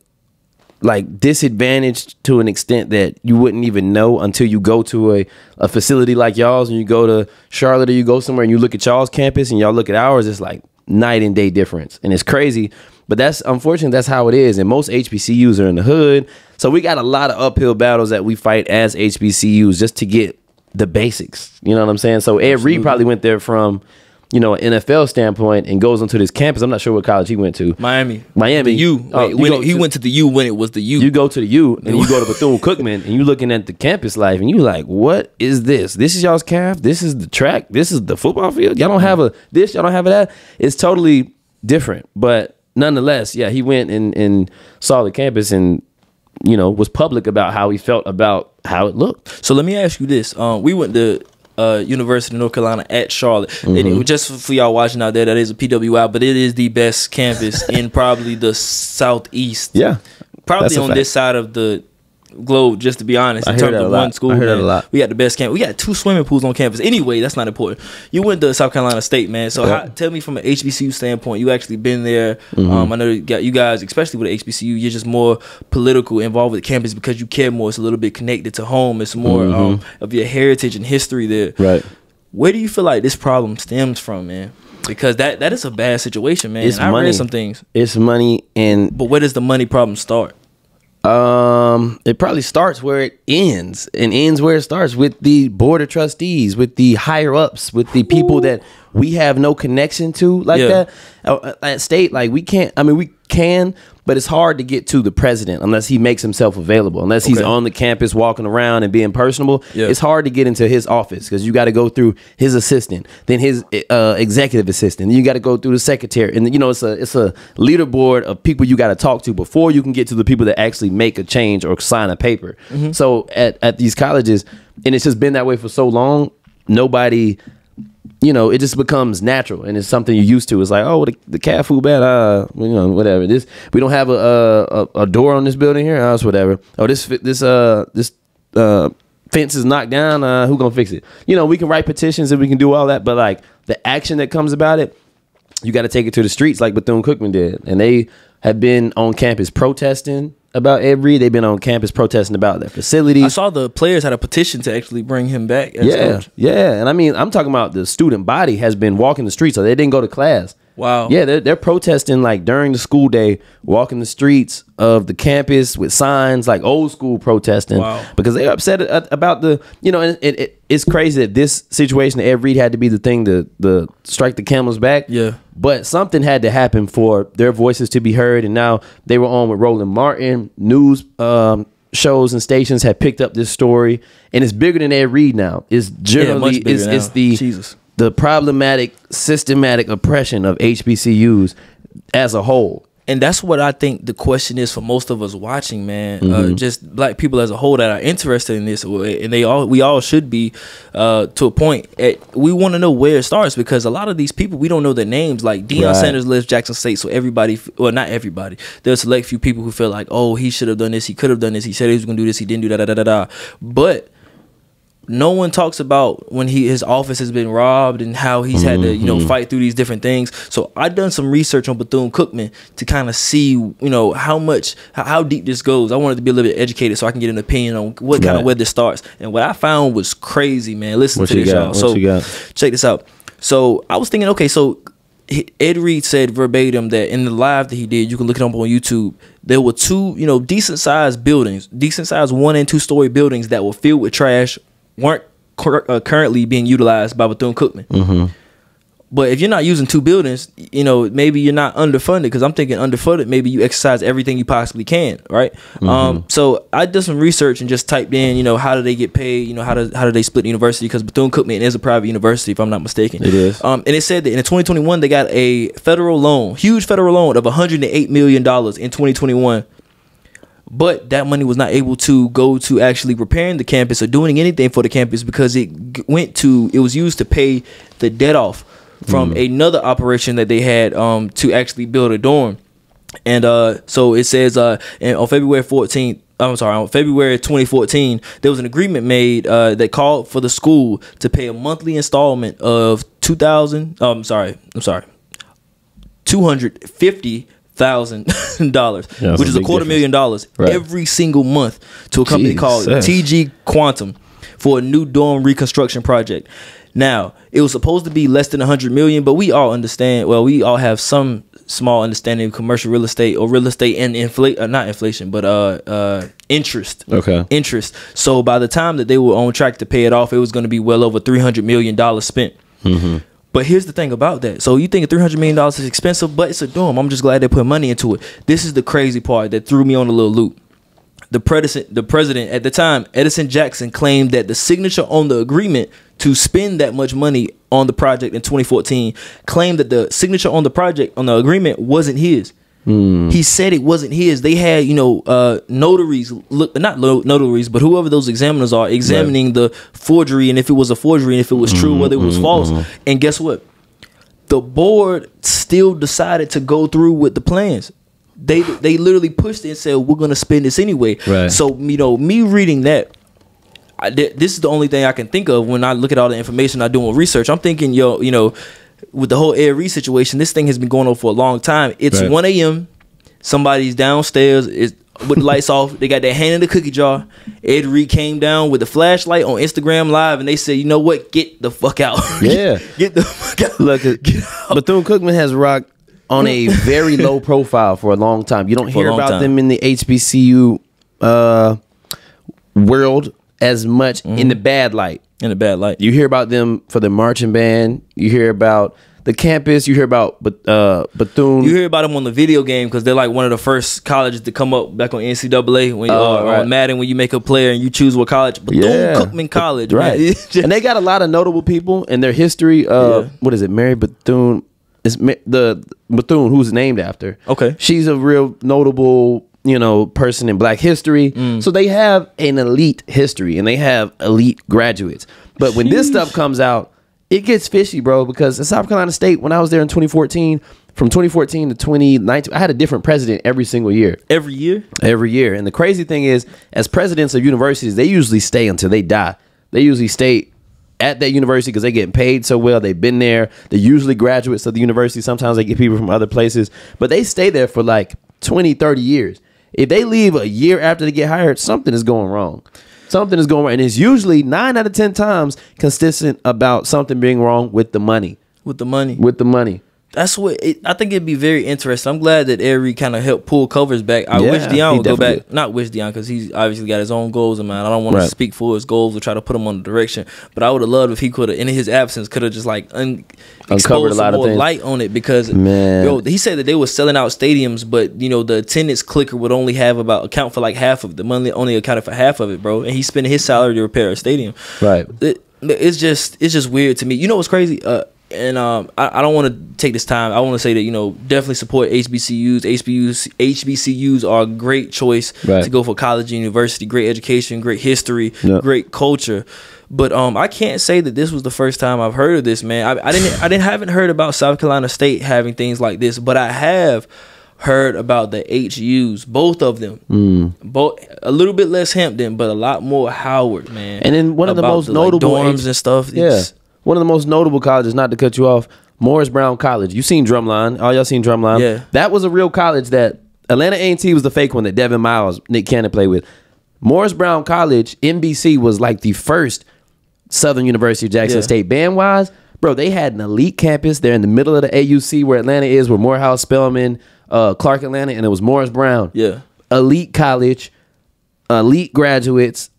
[SPEAKER 2] like disadvantaged to an extent that you wouldn't even know until you go to a, a facility like y'all's and you go to Charlotte or you go somewhere and you look at y'all's campus and y'all look at ours, it's like night and day difference. And it's crazy. But that's unfortunately that's how it is. And most HBCUs are in the hood. So we got a lot of uphill battles that we fight as HBCUs just to get the basics. You know what I'm saying? So Ed Reed probably went there from, you know, an NFL standpoint and goes onto this campus. I'm not sure what college he went to.
[SPEAKER 1] Miami.
[SPEAKER 2] Miami.
[SPEAKER 1] The U.
[SPEAKER 2] Oh,
[SPEAKER 1] Wait, when it- he
[SPEAKER 2] to-
[SPEAKER 1] went to the U when it was the U.
[SPEAKER 2] You go to the U and you go to [LAUGHS] Bethune Cookman and you're looking at the campus life and you like, what is this? This is y'all's calf. This is the track. This is the football field. Y'all don't have a this. Y'all don't have a that. It's totally different. But nonetheless, yeah, he went and and saw the campus and you know was public about how he felt about how it looked.
[SPEAKER 1] So let me ask you this: um, We went to uh, University of North Carolina at Charlotte. And
[SPEAKER 2] Mm-hmm.
[SPEAKER 1] it- just for y'all watching out there, that is a PWI, but it is the best campus in probably the southeast.
[SPEAKER 2] Yeah,
[SPEAKER 1] probably on
[SPEAKER 2] fact.
[SPEAKER 1] this side of the globe. Just to be honest,
[SPEAKER 2] I
[SPEAKER 1] in terms
[SPEAKER 2] that a lot.
[SPEAKER 1] one school,
[SPEAKER 2] I hear that
[SPEAKER 1] man,
[SPEAKER 2] a lot.
[SPEAKER 1] we got the best camp. We got two swimming pools on campus. Anyway, that's not important. You went to South Carolina State, man. So
[SPEAKER 2] Yeah.
[SPEAKER 1] how, tell me from an HBCU standpoint, you actually been there.
[SPEAKER 2] Mm-hmm.
[SPEAKER 1] Um, I know you got you guys, especially with HBCU, you're just more political involved with the campus because you care more. It's a little bit connected to home. It's more um, of your heritage and history there.
[SPEAKER 2] Mm-hmm. Right.
[SPEAKER 1] Where do you feel like this problem stems from, man? Because that that is a bad situation, man.
[SPEAKER 2] It's
[SPEAKER 1] And I
[SPEAKER 2] money.
[SPEAKER 1] read some things,
[SPEAKER 2] It's money and
[SPEAKER 1] but where does the money problem start?
[SPEAKER 2] Um, it probably starts where it ends, and ends where it starts with the board of trustees, with the higher ups, with the people that we have no connection to, like
[SPEAKER 1] Yeah.
[SPEAKER 2] that. Uh, At state, like we can't. I mean, we can, but it's hard to get to the president unless he makes himself available, unless he's
[SPEAKER 1] Okay.
[SPEAKER 2] on the campus walking around and being personable.
[SPEAKER 1] Yeah.
[SPEAKER 2] It's hard to get into his office because you got to go through his assistant, then his uh, executive assistant, then you got to go through the secretary, and you know it's a it's a leaderboard of people you got to talk to before you can get to the people that actually make a change or sign a paper. So at at these colleges, and it's just been that way for so long, nobody you know, it just becomes natural and it's something you're used to. It's like, oh, the, the cat food bad, uh, you know, whatever. This we don't have a a, a, door on this building here, uh, it's whatever. Oh, this this uh this uh fence is knocked down. Uh, who gonna fix it? You know, we can write petitions and we can do all that, but like the action that comes about it, you got to take it to the streets like Bethune Cookman did, and they have been on campus protesting about Reed. They've been on campus protesting about their facilities.
[SPEAKER 1] I saw the players had a petition to actually bring him back. As
[SPEAKER 2] yeah,
[SPEAKER 1] coach.
[SPEAKER 2] yeah, and I mean, I'm talking about the student body has been walking the streets, so they didn't go to class.
[SPEAKER 1] Wow.
[SPEAKER 2] Yeah, they're, they're protesting like during the school day, walking the streets of the campus with signs, like old school protesting,
[SPEAKER 1] Wow.
[SPEAKER 2] because they're upset about the, you know, it, it, it's crazy that this situation, Ed Reed had to be the thing to, the strike the camel's back.
[SPEAKER 1] Yeah.
[SPEAKER 2] But something had to happen for their voices to be heard, and now they were on with Roland Martin. News um, shows and stations have picked up this story, and it's bigger than Ed Reed now. It's generally
[SPEAKER 1] bigger
[SPEAKER 2] it's, it's the
[SPEAKER 1] Jesus.
[SPEAKER 2] The problematic systematic oppression of HBCUs as a whole.
[SPEAKER 1] and that's what I think the question is for most of us watching, man.
[SPEAKER 2] Mm-hmm.
[SPEAKER 1] Uh, just black people as a whole that are interested in this, and they all we all should be uh, to a point. At, we want to know where it starts because a lot of these people we don't know their names. Like Deion
[SPEAKER 2] Right.
[SPEAKER 1] Sanders lives Jackson State, so everybody, well, not everybody. There's a select few people who feel like, oh, he should have done this, he could have done this, he said he was going to do this, he didn't do that, da da da da. But no one talks about when he his office has been robbed and how he's had to you know fight through these different things. So I done some research on Bethune Cookman to kind of see you know how much how, deep this goes. I wanted to be a little bit educated so I can get an opinion on what kind
[SPEAKER 2] Right.
[SPEAKER 1] of where this starts. And what I found was crazy, man. Listen
[SPEAKER 2] What
[SPEAKER 1] to this, y'all. So check this out. So I was thinking, okay, so Ed Reed said verbatim that in the live that he did, you can look it up on YouTube. There were two, you know, decent sized buildings, decent sized one and two story buildings that were filled with trash, weren't uh, currently being utilized by Bethune Cookman.
[SPEAKER 2] Mm-hmm.
[SPEAKER 1] But if you're not using two buildings, you know, maybe you're not underfunded because I'm thinking underfunded, maybe you exercise everything you possibly can, right?
[SPEAKER 2] Mm-hmm.
[SPEAKER 1] Um, so I did some research and just typed in, you know, how do they get paid? You know, how do how do they split the university? Because Bethune Cookman is a private university, if I'm not mistaken.
[SPEAKER 2] It is.
[SPEAKER 1] Um, and it said that in 2021 they got a federal loan, huge federal loan of 108 million dollars in 2021. But that money was not able to go to actually repairing the campus or doing anything for the campus because it went to it was used to pay the debt off from another operation that they had um to actually build a dorm. And uh so it says uh and on February 14th I'm sorry, on February 2014, there was an agreement made uh, that called for the school to pay a monthly installment of 2000 oh, I'm sorry, I'm sorry. Two hundred fifty thousand [LAUGHS] dollars,
[SPEAKER 2] Yeah,
[SPEAKER 1] which is a quarter
[SPEAKER 2] difference.
[SPEAKER 1] million dollars
[SPEAKER 2] Right.
[SPEAKER 1] every single month to a company called
[SPEAKER 2] Jesus.
[SPEAKER 1] TG Quantum for a new dorm reconstruction project. Now, it was supposed to be less than 100 million, but we all understand, well, we all have some small understanding of commercial real estate or real estate and inflate uh, not inflation, but uh uh interest.
[SPEAKER 2] Okay.
[SPEAKER 1] Interest. So by the time that they were on track to pay it off, it was going to be well over 300 million dollars spent. But here's the thing about that. So you think three hundred million dollars is expensive, but it's a dorm. I'm just glad they put money into it. This is the crazy part that threw me on a little loop. The president, the president at the time, Edison Jackson, claimed that the signature on the agreement to spend that much money on the project in 2014 claimed that the signature on the project on the agreement wasn't his. Mm. He said it wasn't his. They had, you know, uh, notaries look not notaries, but whoever those examiners are examining the forgery and if it was a forgery and if it was true, whether it was mm-hmm, false. Mm-hmm. And guess what? The board still decided to go through with the plans. They they literally pushed it and said we're gonna spend this anyway.
[SPEAKER 2] Right.
[SPEAKER 1] So you know, me reading that, I, th- this is the only thing I can think of when I look at all the information I do on research. I'm thinking, yo, you know, with the whole Ed Reed situation, this thing has been going on for a long time. It's
[SPEAKER 2] Right.
[SPEAKER 1] 1 a.m. Somebody's downstairs is with the lights [LAUGHS] off. They got their hand in the cookie jar. Ed Reed came down with a flashlight on Instagram Live, and they said, "You know what? Get the fuck out. [LAUGHS]
[SPEAKER 2] Yeah.
[SPEAKER 1] get the fuck out.
[SPEAKER 2] Look,
[SPEAKER 1] Get out.
[SPEAKER 2] Bethune Cookman has rocked on a [LAUGHS] very low profile for a long time. You don't
[SPEAKER 1] For
[SPEAKER 2] hear about
[SPEAKER 1] time.
[SPEAKER 2] them in the HBCU uh, world as much
[SPEAKER 1] Mm-hmm.
[SPEAKER 2] in the bad light.
[SPEAKER 1] in a bad light.
[SPEAKER 2] You hear about them for the marching band. You hear about the campus. You hear about uh, Bethune.
[SPEAKER 1] You hear about them on the video game because they're like one of the first colleges to come up back on NCAA when
[SPEAKER 2] Oh,
[SPEAKER 1] uh,
[SPEAKER 2] right.
[SPEAKER 1] on Madden when you make a player and you choose what college. Bethune
[SPEAKER 2] Yeah.
[SPEAKER 1] Cookman College,
[SPEAKER 2] right?
[SPEAKER 1] Just- [LAUGHS]
[SPEAKER 2] and they got a lot of notable people in their history. Uh,
[SPEAKER 1] Yeah.
[SPEAKER 2] What is it? Mary Bethune. Is the Bethune who's named after?
[SPEAKER 1] Okay.
[SPEAKER 2] she's a real notable you know person in Black history.
[SPEAKER 1] Mm.
[SPEAKER 2] So they have an elite history and they have elite graduates. But when this stuff [LAUGHS] comes out, it gets fishy, bro. Because in South Carolina State, when I was there in 2014, from 2014 to 2019, I had a different president every single year
[SPEAKER 1] every year.
[SPEAKER 2] every year. And the crazy thing is, as presidents of universities, they usually stay until they die. They usually stay at that university because they get paid so well. They've been there. They're usually graduates of the university. Sometimes they get people from other places, but they stay there for like 20, 30 years. If they leave a year after they get hired, something is going wrong. Something is going wrong. And it's usually nine out of 10 times consistent about something being wrong with the money.
[SPEAKER 1] with the money.
[SPEAKER 2] With the money.
[SPEAKER 1] That's what it, I think it'd be very interesting. I'm glad that Airy kind of helped pull covers back. I
[SPEAKER 2] Yeah,
[SPEAKER 1] wish Deion would go back. Not wish Deion because he's obviously got his own goals in mind. I don't want
[SPEAKER 2] Right.
[SPEAKER 1] to speak for his goals or try to put him on the direction. But I would have loved if he could have, in his absence, could have just like un-
[SPEAKER 2] Uncovered a lot of things.
[SPEAKER 1] light on it because
[SPEAKER 2] Man.
[SPEAKER 1] yo, he said that they were selling out stadiums, but you know the attendance clicker would only have about account for like half of the money. Only accounted for half of it, bro. And he's spending his salary to repair a stadium
[SPEAKER 2] Right.
[SPEAKER 1] it, it's just it's just weird to me. You know what's crazy? Uh, and um, I, I don't want to take this time. I want to say that you know definitely support HBCUs. HBCUs HBCUs are a great choice
[SPEAKER 2] Right.
[SPEAKER 1] to go for college and university. Great education, great history,
[SPEAKER 2] Yeah.
[SPEAKER 1] great culture. But um, I can't say that this was the first time I've heard of this, man. I, I didn't I didn't haven't heard about South Carolina State having things like this, but I have heard about the HUs, both of them.
[SPEAKER 2] Mm.
[SPEAKER 1] Both a little bit less Hampton, but a lot more Howard, man.
[SPEAKER 2] And then one of the most
[SPEAKER 1] like,
[SPEAKER 2] notable
[SPEAKER 1] dorms
[SPEAKER 2] H-
[SPEAKER 1] and stuff.
[SPEAKER 2] Yeah. One of the most notable colleges, not to cut you off, Morris Brown College. You seen Drumline. All y'all seen Drumline.
[SPEAKER 1] Yeah.
[SPEAKER 2] That was a real college that Atlanta A&T was the fake one that Devon Miles, Nick Cannon played with. Morris Brown College, NBC was like the first Southern University of Jackson
[SPEAKER 1] Yeah.
[SPEAKER 2] State band wise. Bro, they had an elite campus. They're in the middle of the AUC where Atlanta is, where Morehouse, Spelman, uh, Clark Atlanta, and it was Morris Brown.
[SPEAKER 1] Yeah.
[SPEAKER 2] Elite college, elite graduates,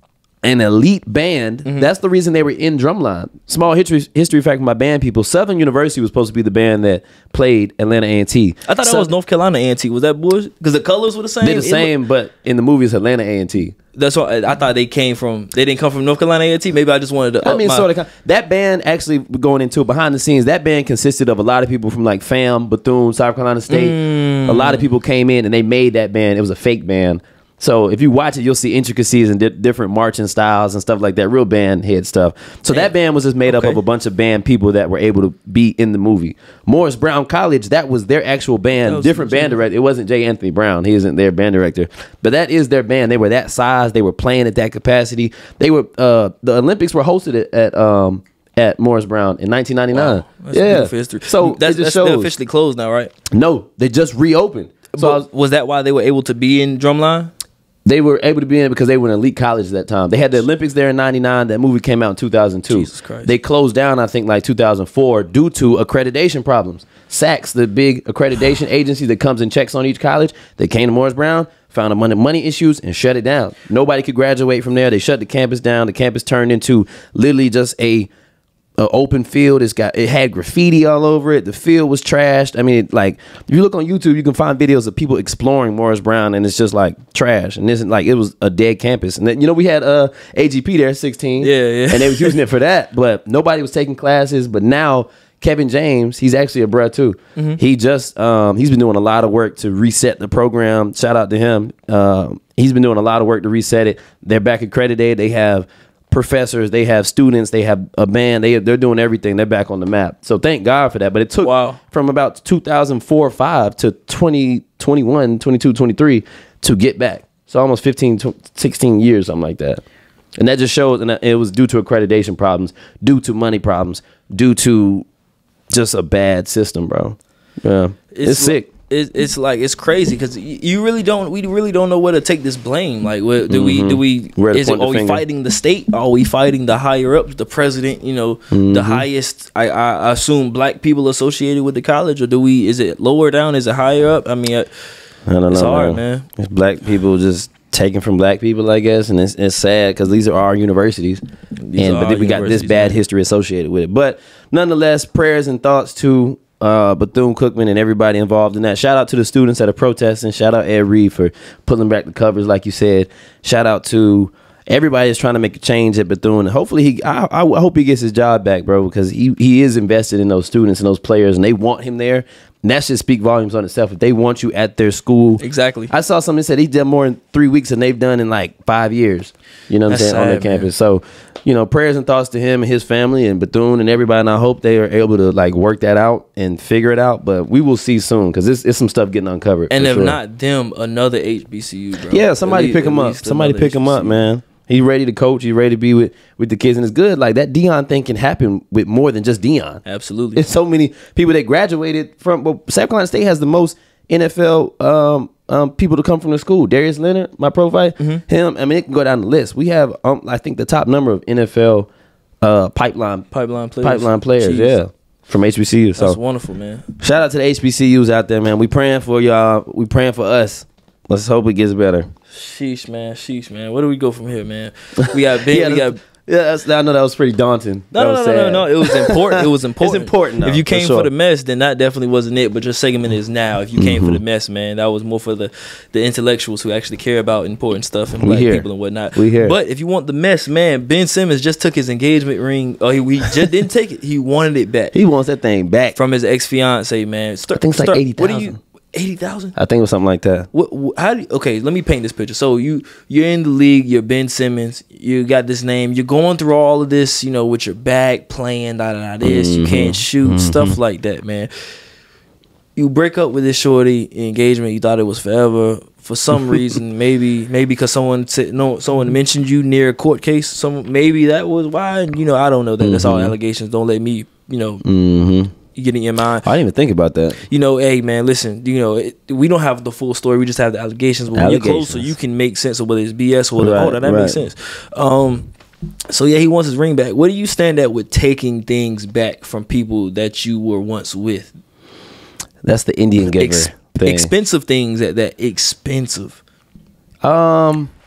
[SPEAKER 2] an elite band.
[SPEAKER 1] Mm-hmm.
[SPEAKER 2] That's the reason they were in Drumline. Small history history fact for my band people. Southern University was supposed to be the band that played Atlanta A&T.
[SPEAKER 1] I thought that was North Carolina A&T. Was that bullshit? Because the colors were the same.
[SPEAKER 2] They're the same, but in the movie it's Atlanta A&T.
[SPEAKER 1] that's what I, I thought they came from. They didn't come from North Carolina A&T. Maybe I just wanted to.
[SPEAKER 2] I mean,
[SPEAKER 1] my-
[SPEAKER 2] sort of. That band actually going into behind the scenes. That band consisted of a lot of people from like FAM, Bethune, South Carolina State. A lot of people came in and they made that band. It was a fake band. So if you watch it, you'll see intricacies and di- different marching styles and stuff like that. Real band head stuff. So that band was just made up of a bunch of band people that were able to be in the movie. Morris Brown College, that was their actual band, different band director. It wasn't J. Anthony Brown. He isn't their band director, but that is their band. They were that size. They were playing at that capacity. They were uh, the Olympics were hosted at, at um at Morris Brown in 1999.
[SPEAKER 1] That's
[SPEAKER 2] yeah,
[SPEAKER 1] history.
[SPEAKER 2] So
[SPEAKER 1] that's,
[SPEAKER 2] just
[SPEAKER 1] that's they're officially closed now, right?
[SPEAKER 2] no, they just reopened. So was-
[SPEAKER 1] was that why they were able to be in Drumline?
[SPEAKER 2] They were able to be in it because they were an elite college at that time. They had the Olympics there in '99. That movie came out in 2002.
[SPEAKER 1] Jesus Christ.
[SPEAKER 2] They closed down, I think, like 2004 due to accreditation problems. SACS, the big accreditation [SIGHS] agency that comes and checks on each college, they came to Morris Brown, found a money money issues, and shut it down. Nobody could graduate from there. They shut the campus down. The campus turned into literally just a a open field. It's got it had graffiti all over it. The field was trashed. I mean, like if you look on YouTube, you can find videos of people exploring Morris Brown, and it's just like trash. And this is like it was a dead campus. And then, you know we had uh AGP there, sixteen.
[SPEAKER 1] Yeah, yeah.
[SPEAKER 2] And they was using [LAUGHS] it for that, but nobody was taking classes. But now Kevin James, he's actually a bruh too.
[SPEAKER 1] Mm-hmm.
[SPEAKER 2] He just um he's been doing a lot of work to reset the program. Shout out to him. Um, he's been doing a lot of work to reset it. They're back accredited. They have professors, they have students, they have a band, they they're doing everything. They're back on the map. So thank God for that. But it took
[SPEAKER 1] Wow.
[SPEAKER 2] from about 2004 or 5 to 2021, 22, 23 to get back. So almost 15, 16 years something like that. And that just shows and it was due to accreditation problems, due to money problems, due to just a bad system, bro. Yeah. It's, sick.
[SPEAKER 1] It, it's like it's crazy because you really don't. We really don't know where to take this blame. Like, where, do we? Do we?
[SPEAKER 2] Mm-hmm. Where to
[SPEAKER 1] Is it? Are we fighting the state? Are we fighting the higher ups, the president? You know,
[SPEAKER 2] Mm-hmm.
[SPEAKER 1] the highest. I, I assume black people associated with the college, or do we? Is it lower down? Is it higher up? I mean, uh,
[SPEAKER 2] I don't
[SPEAKER 1] It's
[SPEAKER 2] know,
[SPEAKER 1] hard, man.
[SPEAKER 2] It's black people just taken from black people, I guess, and it's, it's sad because these are our universities, and but then we got this bad
[SPEAKER 1] man.
[SPEAKER 2] history associated with it. But nonetheless, prayers and thoughts to uh, Bethune Cookman and everybody involved in that. Shout out to the students that are protesting. Shout out Ed Reed for pulling back the covers, like you said. Shout out to everybody that's trying to make a change at Bethune. Hopefully, he I, I hope he gets his job back, bro, because he he is invested in those students and those players, and they want him there. And that should speak volumes on itself. If they want you at their school,
[SPEAKER 1] Exactly.
[SPEAKER 2] I saw something that said he did more in three weeks than they've done in like five years. You know what I'm
[SPEAKER 1] That's
[SPEAKER 2] saying on their
[SPEAKER 1] sad, man.
[SPEAKER 2] campus. So, you know, prayers and thoughts to him and his family and Bethune and everybody. And I hope they are able to like work that out and figure it out. But we will see soon because it's, it's some stuff getting uncovered.
[SPEAKER 1] and if
[SPEAKER 2] sure.
[SPEAKER 1] not them, another HBCU, bro.
[SPEAKER 2] yeah, somebody
[SPEAKER 1] At
[SPEAKER 2] pick him up. Somebody pick him up, man. He's ready to coach. He's ready to be with with the kids, and it's good. Like that Deion thing can happen with more than just Deion.
[SPEAKER 1] Absolutely.
[SPEAKER 2] There's so many people that graduated from. Well, South Carolina State has the most NFL um, um, people to come from the school. Darius Leonard, my profile,
[SPEAKER 1] Mm-hmm.
[SPEAKER 2] him. I mean, it can go down the list. We have, um, I think, the top number of NFL uh, pipeline
[SPEAKER 1] Pipeline players.
[SPEAKER 2] pipeline players.
[SPEAKER 1] Jeez.
[SPEAKER 2] Yeah, from HBCU. So
[SPEAKER 1] That's wonderful, man.
[SPEAKER 2] shout out to the HBCUs out there, man. We praying for y'all. We praying for us. Let's hope it gets better.
[SPEAKER 1] Sheesh, man. Sheesh, man. Where do we go from here, man? We got Ben. [LAUGHS]
[SPEAKER 2] yeah,
[SPEAKER 1] we got.
[SPEAKER 2] yeah, that's, I know that was pretty daunting.
[SPEAKER 1] No,
[SPEAKER 2] That
[SPEAKER 1] no, no, no, no. It was important. It was important. [LAUGHS]
[SPEAKER 2] It's important, though,
[SPEAKER 1] if you came for,
[SPEAKER 2] sure.
[SPEAKER 1] the mess, then that definitely wasn't it. But your segment is now. If you came
[SPEAKER 2] Mm-hmm.
[SPEAKER 1] for the mess, man, that was more for the the intellectuals who actually care about important stuff and
[SPEAKER 2] We
[SPEAKER 1] black
[SPEAKER 2] here.
[SPEAKER 1] people and whatnot.
[SPEAKER 2] We here.
[SPEAKER 1] But if you want the mess, man, Ben Simmons just took his engagement ring. Oh, he, he just didn't take it. He wanted it back
[SPEAKER 2] He wants that thing back.
[SPEAKER 1] from his ex fiance, man. Start,
[SPEAKER 2] I think it's like
[SPEAKER 1] start-
[SPEAKER 2] 80,000.
[SPEAKER 1] What do you? Eighty thousand.
[SPEAKER 2] I think it was something like that.
[SPEAKER 1] What, how do you, okay? Let me paint this picture. So you you're in the league. You're Ben Simmons. You got this name. You're going through all of this. You know, with your back playing da da da. This you mm-hmm. can't shoot mm-hmm. stuff like that, man. You break up with this shorty engagement. You thought it was forever. For some [LAUGHS] reason, maybe maybe because someone said no, someone mentioned you near a court case. Some maybe that was why. You know, I don't know that. That's all mm-hmm. allegations. Don't let me. You know,
[SPEAKER 2] Mm-hmm.
[SPEAKER 1] Get in your mind
[SPEAKER 2] I didn't even think about that.
[SPEAKER 1] you know, hey man, listen, you know, it, we don't have the full story. We just have the allegations. But when you're closer, you can make sense of whether it's BS or whether,
[SPEAKER 2] Right,
[SPEAKER 1] oh, that, that makes sense. Um, so yeah, he wants his ring back. Where do you stand at with taking things back from people that you were once with?
[SPEAKER 2] That's the Indian giver
[SPEAKER 1] Ex-
[SPEAKER 2] thing.
[SPEAKER 1] expensive things that that expensive.
[SPEAKER 2] um, [SIGHS]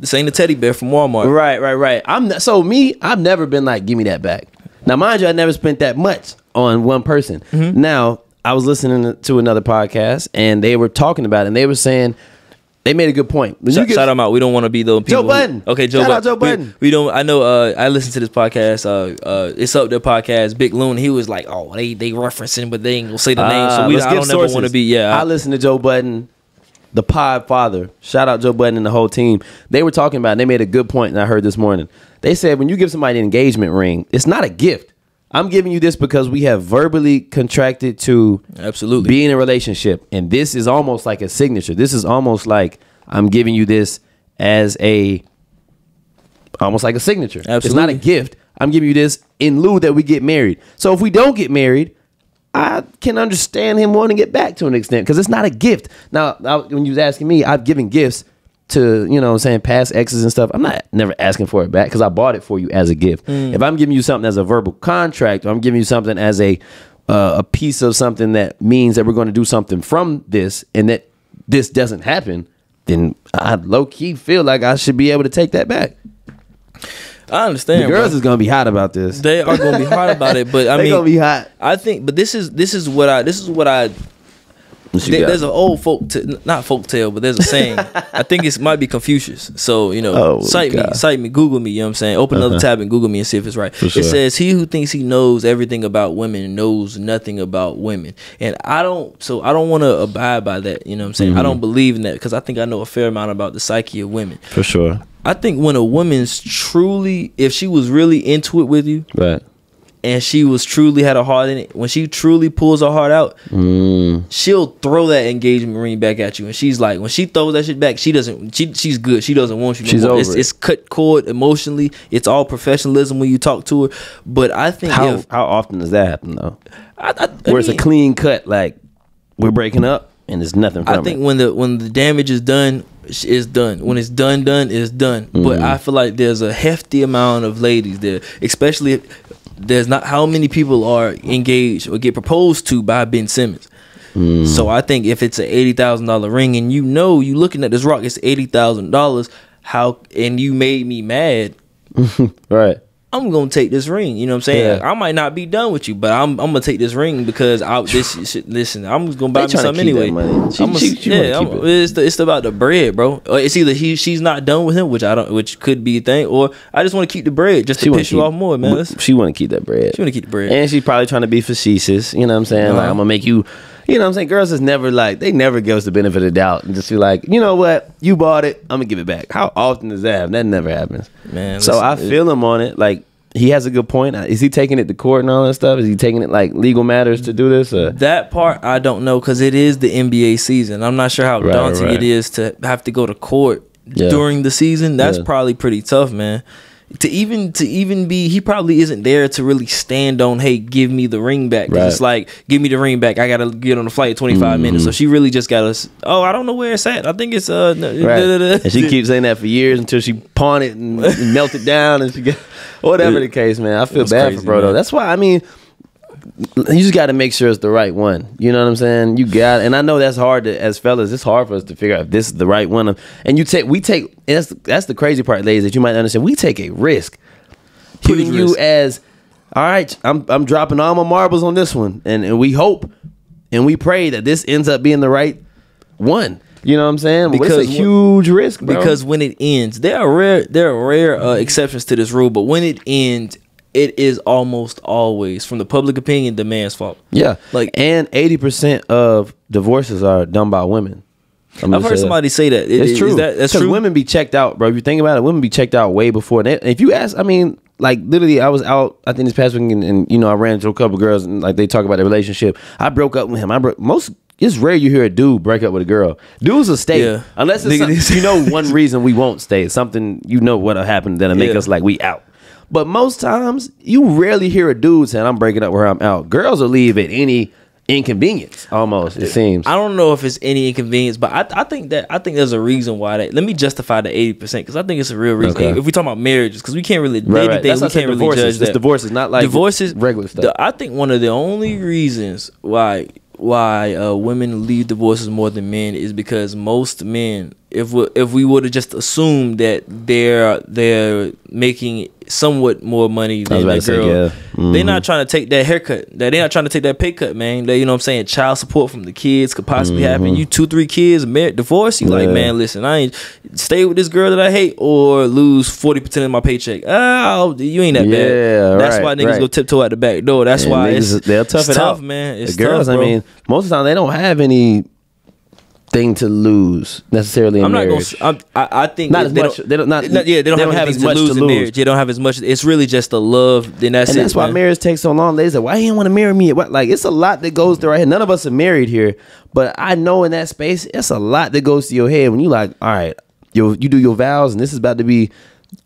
[SPEAKER 1] This ain't a teddy bear from Walmart.
[SPEAKER 2] right, right, right. I'm so me. I've never been like, give me that back. Now, mind you, I never spent that much on one person.
[SPEAKER 1] Mm-hmm.
[SPEAKER 2] Now, I was listening to another podcast, and they were talking about it, and they were saying they made a good point.
[SPEAKER 1] Shout,
[SPEAKER 2] give-
[SPEAKER 1] shout them out. We don't want to be those people.
[SPEAKER 2] Joe Budden.
[SPEAKER 1] Who, okay, Joe
[SPEAKER 2] Shout out. Joe
[SPEAKER 1] We-
[SPEAKER 2] Budden.
[SPEAKER 1] We, don't. I know. Uh, I listened to this podcast. Uh, uh, it's up there podcast. Big Loon. He was like, "Oh, they they referencing, but they ain't gonna say the name." So
[SPEAKER 2] Uh,
[SPEAKER 1] we. I don't ever want to be. Yeah.
[SPEAKER 2] I listened to Joe Budden, the pod father. Shout out Joe Budden and the whole team. They were talking about. and They made a good point, and I heard this morning. They said when you give somebody an engagement ring, it's not a gift. I'm giving you this because we have verbally contracted to
[SPEAKER 1] Absolutely.
[SPEAKER 2] be in a relationship, and this is almost like a signature. This is almost like I'm giving you this as a almost like a signature. It's not a gift. I'm giving you this in lieu that we get married. So if we don't get married, I can understand him wanting it back to an extent because it's not a gift. Now, I, when you was asking me, I've given gifts to you know what I'm saying past exes and stuff. I'm not never asking for it back because I bought it for you as a gift. If I'm giving you something as a verbal contract, or I'm giving you something as a uh, a piece of something that means that we're going to do something from this, and that this doesn't happen, then I low key feel like I should be able to take that back.
[SPEAKER 1] I understand.
[SPEAKER 2] The girls
[SPEAKER 1] bro.
[SPEAKER 2] is gonna be hot about this.
[SPEAKER 1] they are gonna be hot about it, but I [LAUGHS]
[SPEAKER 2] They
[SPEAKER 1] mean,
[SPEAKER 2] gonna be hot.
[SPEAKER 1] I think, but this is this is what I this is what I. There- there's an old folk, t- not folk tale, but there's a saying. I think it might be Confucius. So you know,
[SPEAKER 2] Oh,
[SPEAKER 1] cite me, cite me, Google me. You know what I'm saying? Open another tab and Google me and see if it's right.
[SPEAKER 2] sure.
[SPEAKER 1] It says, "He who thinks he knows everything about women knows nothing about women." And I don't, so I don't want to abide by that. You know what I'm saying? I
[SPEAKER 2] Mm-hmm.
[SPEAKER 1] don't believe in that because I think I know a fair amount about the psyche of women.
[SPEAKER 2] for sure.
[SPEAKER 1] I think when a woman's truly, if she was really into it with you,
[SPEAKER 2] Right.
[SPEAKER 1] And she was truly had a heart in it, when she truly pulls her heart out,
[SPEAKER 2] Mm.
[SPEAKER 1] she'll throw that engagement ring back at you. And she's like, when she throws that shit back, she doesn't. She she's good. She doesn't want you. No
[SPEAKER 2] She's
[SPEAKER 1] more.
[SPEAKER 2] over
[SPEAKER 1] it's,
[SPEAKER 2] it.
[SPEAKER 1] it's cut cord emotionally. It's all professionalism when you talk to her. But I think
[SPEAKER 2] How
[SPEAKER 1] if
[SPEAKER 2] how often does that happen though?
[SPEAKER 1] I, I,
[SPEAKER 2] Where it's a clean cut, like we're breaking up and there's nothing
[SPEAKER 1] I think
[SPEAKER 2] it.
[SPEAKER 1] when the when the damage is done, it's done. When it's done, done, it's done.
[SPEAKER 2] Mm-hmm.
[SPEAKER 1] But I feel like there's a hefty amount of ladies there, especially if there's not how many people are engaged or get proposed to by Ben Simmons.
[SPEAKER 2] Mm.
[SPEAKER 1] So I think if it's an eighty thousand dollar ring and you know you looking at this rock, it's eighty thousand dollars. How and you made me mad. [LAUGHS]
[SPEAKER 2] Right.
[SPEAKER 1] I'm gonna take this ring. You know what I'm saying?
[SPEAKER 2] Yeah.
[SPEAKER 1] I might not be done with you, but I'm I'm gonna take this ring because I this [LAUGHS] shit. Listen, I'm just gonna buy me something anyway.
[SPEAKER 2] She-
[SPEAKER 1] I'm gonna-
[SPEAKER 2] she- she wanna
[SPEAKER 1] yeah,
[SPEAKER 2] keep
[SPEAKER 1] I'm-
[SPEAKER 2] it.
[SPEAKER 1] it's the, it's about the bread, bro. Or it's either he she's not done with him, which I don't, which could be a thing, or I just want to keep the bread just to piss you off more, man. Let's-
[SPEAKER 2] She want to keep that bread.
[SPEAKER 1] She want to keep the bread.
[SPEAKER 2] and she's probably trying to be facetious. You know what I'm saying? Like
[SPEAKER 1] Uh-huh.
[SPEAKER 2] I'm gonna make you. You know what I'm saying? Girls is never like they never give us the benefit of the doubt and just be like, you know what? You bought it. I'm gonna give it back. How often does that happen? That never happens.
[SPEAKER 1] Man,
[SPEAKER 2] So I
[SPEAKER 1] it-
[SPEAKER 2] feel him on it. Like he has a good point. Is he taking it to court and all that stuff? Is he taking it like legal matters to do this? Or?
[SPEAKER 1] That part I don't know because it is the NBA season. I'm not sure how
[SPEAKER 2] Right,
[SPEAKER 1] daunting
[SPEAKER 2] right.
[SPEAKER 1] it is to have to go to court
[SPEAKER 2] Yeah.
[SPEAKER 1] during the season, that's
[SPEAKER 2] Yeah.
[SPEAKER 1] probably pretty tough, man. To even to even be, he probably isn't there to really stand on. Hey, give me the ring back.
[SPEAKER 2] Right.
[SPEAKER 1] It's like give me the ring back. I gotta get on the flight in twenty minutes. So she really just gotta. s- Oh, I don't know where it's at. I think it's uh. no-
[SPEAKER 2] Right.
[SPEAKER 1] da- da- da.
[SPEAKER 2] and she [LAUGHS] keeps saying that for years until she pawn it and, [LAUGHS] and melt it down and she get whatever the case, man. I feel
[SPEAKER 1] That's
[SPEAKER 2] bad
[SPEAKER 1] crazy,
[SPEAKER 2] for bro though. That's why I mean you just got to make sure it's the right one. You know what I'm saying? You got, and I know that's hard to, as fellas. It's hard for us to figure out if this is the right one. And you take, we take. and That's that's the crazy part, ladies, that you might understand. We take a risk, putting you
[SPEAKER 1] risk.
[SPEAKER 2] as, all right. I'm I'm dropping all my marbles on this one, and and we hope, and we pray that this ends up being the right one. You know what I'm saying? Because
[SPEAKER 1] Because
[SPEAKER 2] it's a huge risk, bro.
[SPEAKER 1] because when it ends, there are rare there are rare uh, exceptions to this rule, but when it ends, it is almost always from the public opinion the man's fault.
[SPEAKER 2] Yeah,
[SPEAKER 1] Like-
[SPEAKER 2] and eighty percent of divorces are done by women. I'm
[SPEAKER 1] I've heard
[SPEAKER 2] say that.
[SPEAKER 1] somebody say that. It-
[SPEAKER 2] It's
[SPEAKER 1] is
[SPEAKER 2] true.
[SPEAKER 1] that, that's true.
[SPEAKER 2] Women be checked out, bro. If you think about it, women be checked out way before. And if you ask, I mean, like literally, I was out. I think this past weekend, and, you know, I ran into a couple girls, and like they talk about their relationship. I broke up with him. I broke most. It's rare you hear a dude break up with a girl. Dudes will stay
[SPEAKER 1] Yeah.
[SPEAKER 2] unless it's
[SPEAKER 1] this-
[SPEAKER 2] you know [LAUGHS] one reason we won't stay. Something you know what'll happen that'll make
[SPEAKER 1] Yeah.
[SPEAKER 2] us like we out. But most times, you rarely hear a dude saying, "I'm breaking up where I'm out." Girls will leave at any inconvenience. Almost, it seems.
[SPEAKER 1] I don't know if it's any inconvenience, but I, I think that I think there's a reason why that. Let me justify the eighty percent because I think it's a real reason.
[SPEAKER 2] Okay.
[SPEAKER 1] If we talk about marriages, because we can't really
[SPEAKER 2] Right, right.
[SPEAKER 1] dating things,
[SPEAKER 2] That's
[SPEAKER 1] we
[SPEAKER 2] why I said
[SPEAKER 1] can't really judge that.
[SPEAKER 2] divorces, not like
[SPEAKER 1] divorces,
[SPEAKER 2] regular stuff.
[SPEAKER 1] the- I think one of the only reasons why why uh, women leave divorces more than men is because most men, if we, if we would have just assumed that they're they're making somewhat more money than the
[SPEAKER 2] to say,
[SPEAKER 1] girl,
[SPEAKER 2] yeah. Mm-hmm.
[SPEAKER 1] they're not trying to take that haircut. That they're not trying to take that pay cut, man. They, you know what I'm saying? Child support from the kids could possibly happen. You two, three kids, married, divorce. You like,
[SPEAKER 2] Mm-hmm.
[SPEAKER 1] Man, listen, I ain't stay with this girl that I hate or lose forty percent of my paycheck. Oh, you ain't that
[SPEAKER 2] Yeah,
[SPEAKER 1] bad. That's
[SPEAKER 2] right,
[SPEAKER 1] why niggas
[SPEAKER 2] right.
[SPEAKER 1] go tiptoe out the back door. That's
[SPEAKER 2] And
[SPEAKER 1] why
[SPEAKER 2] niggas,
[SPEAKER 1] it's
[SPEAKER 2] they'll tough
[SPEAKER 1] it's tough, man. It's
[SPEAKER 2] the girls.
[SPEAKER 1] tough.
[SPEAKER 2] I mean, most of the time they don't have any thing to lose necessarily in
[SPEAKER 1] I'm not gonna.
[SPEAKER 2] marriage.
[SPEAKER 1] s- I'm, I, I think
[SPEAKER 2] Not as
[SPEAKER 1] they
[SPEAKER 2] much-
[SPEAKER 1] Don't,
[SPEAKER 2] they don't- not-
[SPEAKER 1] yeah, they don't
[SPEAKER 2] they
[SPEAKER 1] have,
[SPEAKER 2] don't have as much
[SPEAKER 1] to lose
[SPEAKER 2] to
[SPEAKER 1] in marriage. They don't have as much. It's really just the love. Then that's
[SPEAKER 2] and
[SPEAKER 1] it.
[SPEAKER 2] that's why
[SPEAKER 1] man.
[SPEAKER 2] marriage takes so long. They say, "Why you want to marry me?" What like it's a lot that goes through our head. None of us are married here, but I know in that space, it's a lot that goes to your head when you like, all right, you you do your vows, and this is about to be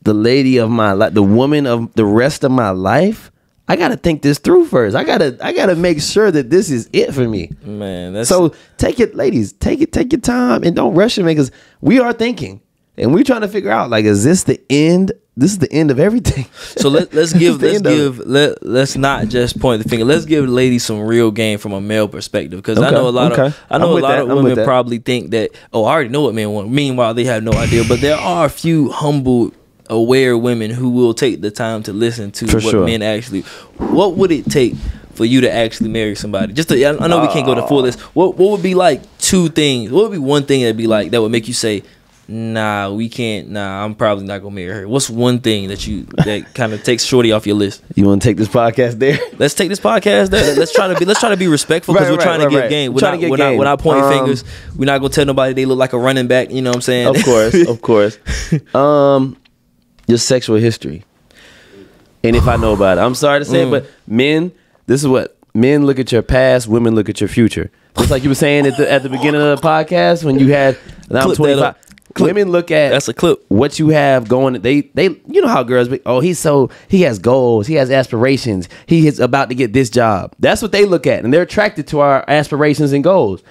[SPEAKER 2] the lady of my life, the woman of the rest of my life. I gotta think this through first. I gotta I gotta make sure that this is it for me.
[SPEAKER 1] man. That's
[SPEAKER 2] So take it, ladies, take it, take your time, and don't rush it, because we are thinking and we're trying to figure out like, is this the end? This is the end of everything.
[SPEAKER 1] So let, let's [LAUGHS] give let's
[SPEAKER 2] end of it.
[SPEAKER 1] give let let's not just point the finger. Let's give ladies some real game from a male perspective because I know a lot
[SPEAKER 2] okay.
[SPEAKER 1] of I know a lot
[SPEAKER 2] that,
[SPEAKER 1] of women probably think that oh I already know what men want. Meanwhile, they have no idea. But there are a few humble, aware women who will take the time to listen to
[SPEAKER 2] For
[SPEAKER 1] what
[SPEAKER 2] sure.
[SPEAKER 1] men actually. What would it take? For you to actually marry somebody, just to, I I know we can't go to full list. What what would be like two things? What would be one thing that'd be like that would make you say, Nah, we can't. Nah, I'm probably not gonna marry her. What's one thing that you that [LAUGHS] kind of takes Shorty off your list?
[SPEAKER 2] You want to take this podcast there?
[SPEAKER 1] Let's take this podcast there. Let's try to be let's try to be respectful because
[SPEAKER 2] Right,
[SPEAKER 1] we're
[SPEAKER 2] right,
[SPEAKER 1] trying to
[SPEAKER 2] right,
[SPEAKER 1] get game.
[SPEAKER 2] We're
[SPEAKER 1] not,
[SPEAKER 2] to get
[SPEAKER 1] we're not
[SPEAKER 2] game.
[SPEAKER 1] we're not pointing
[SPEAKER 2] Um,
[SPEAKER 1] fingers. We're not gonna tell nobody they look like a running back. You know what I'm saying?
[SPEAKER 2] of course, of course. [LAUGHS] Um, your sexual history, and if I know about it, I'm sorry to say it,
[SPEAKER 1] Mm.
[SPEAKER 2] but men, this is what men look at your past, women look at your future. Just like you were saying at the at the beginning of the podcast when you had, now I'm 25.
[SPEAKER 1] up. Clip.
[SPEAKER 2] Women look at
[SPEAKER 1] That's a clip.
[SPEAKER 2] what you have going they they you know how girls be oh he's so he has goals he has aspirations he is about to get this job that's what they look at and they're attracted to our aspirations and goals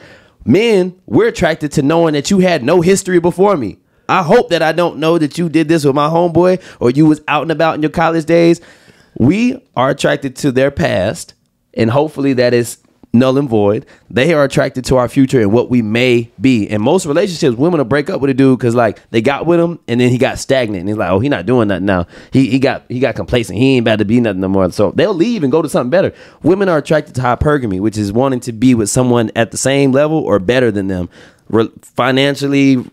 [SPEAKER 2] men we're attracted to knowing that you had no history before me i hope that i don't know that you did this with my homeboy or you was out and about in your college days we are attracted to their past and hopefully that is null and void. They are attracted to our future and what we may be. In most relationships, women will break up with a dude because like they got with him and then he got stagnant and he's like, oh, he not doing nothing now. He he got he got complacent. He ain't about to be nothing no more. So they'll leave and go to something better. Women are attracted to hypergamy, which is wanting to be with someone at the same level or better than them, Re- financially,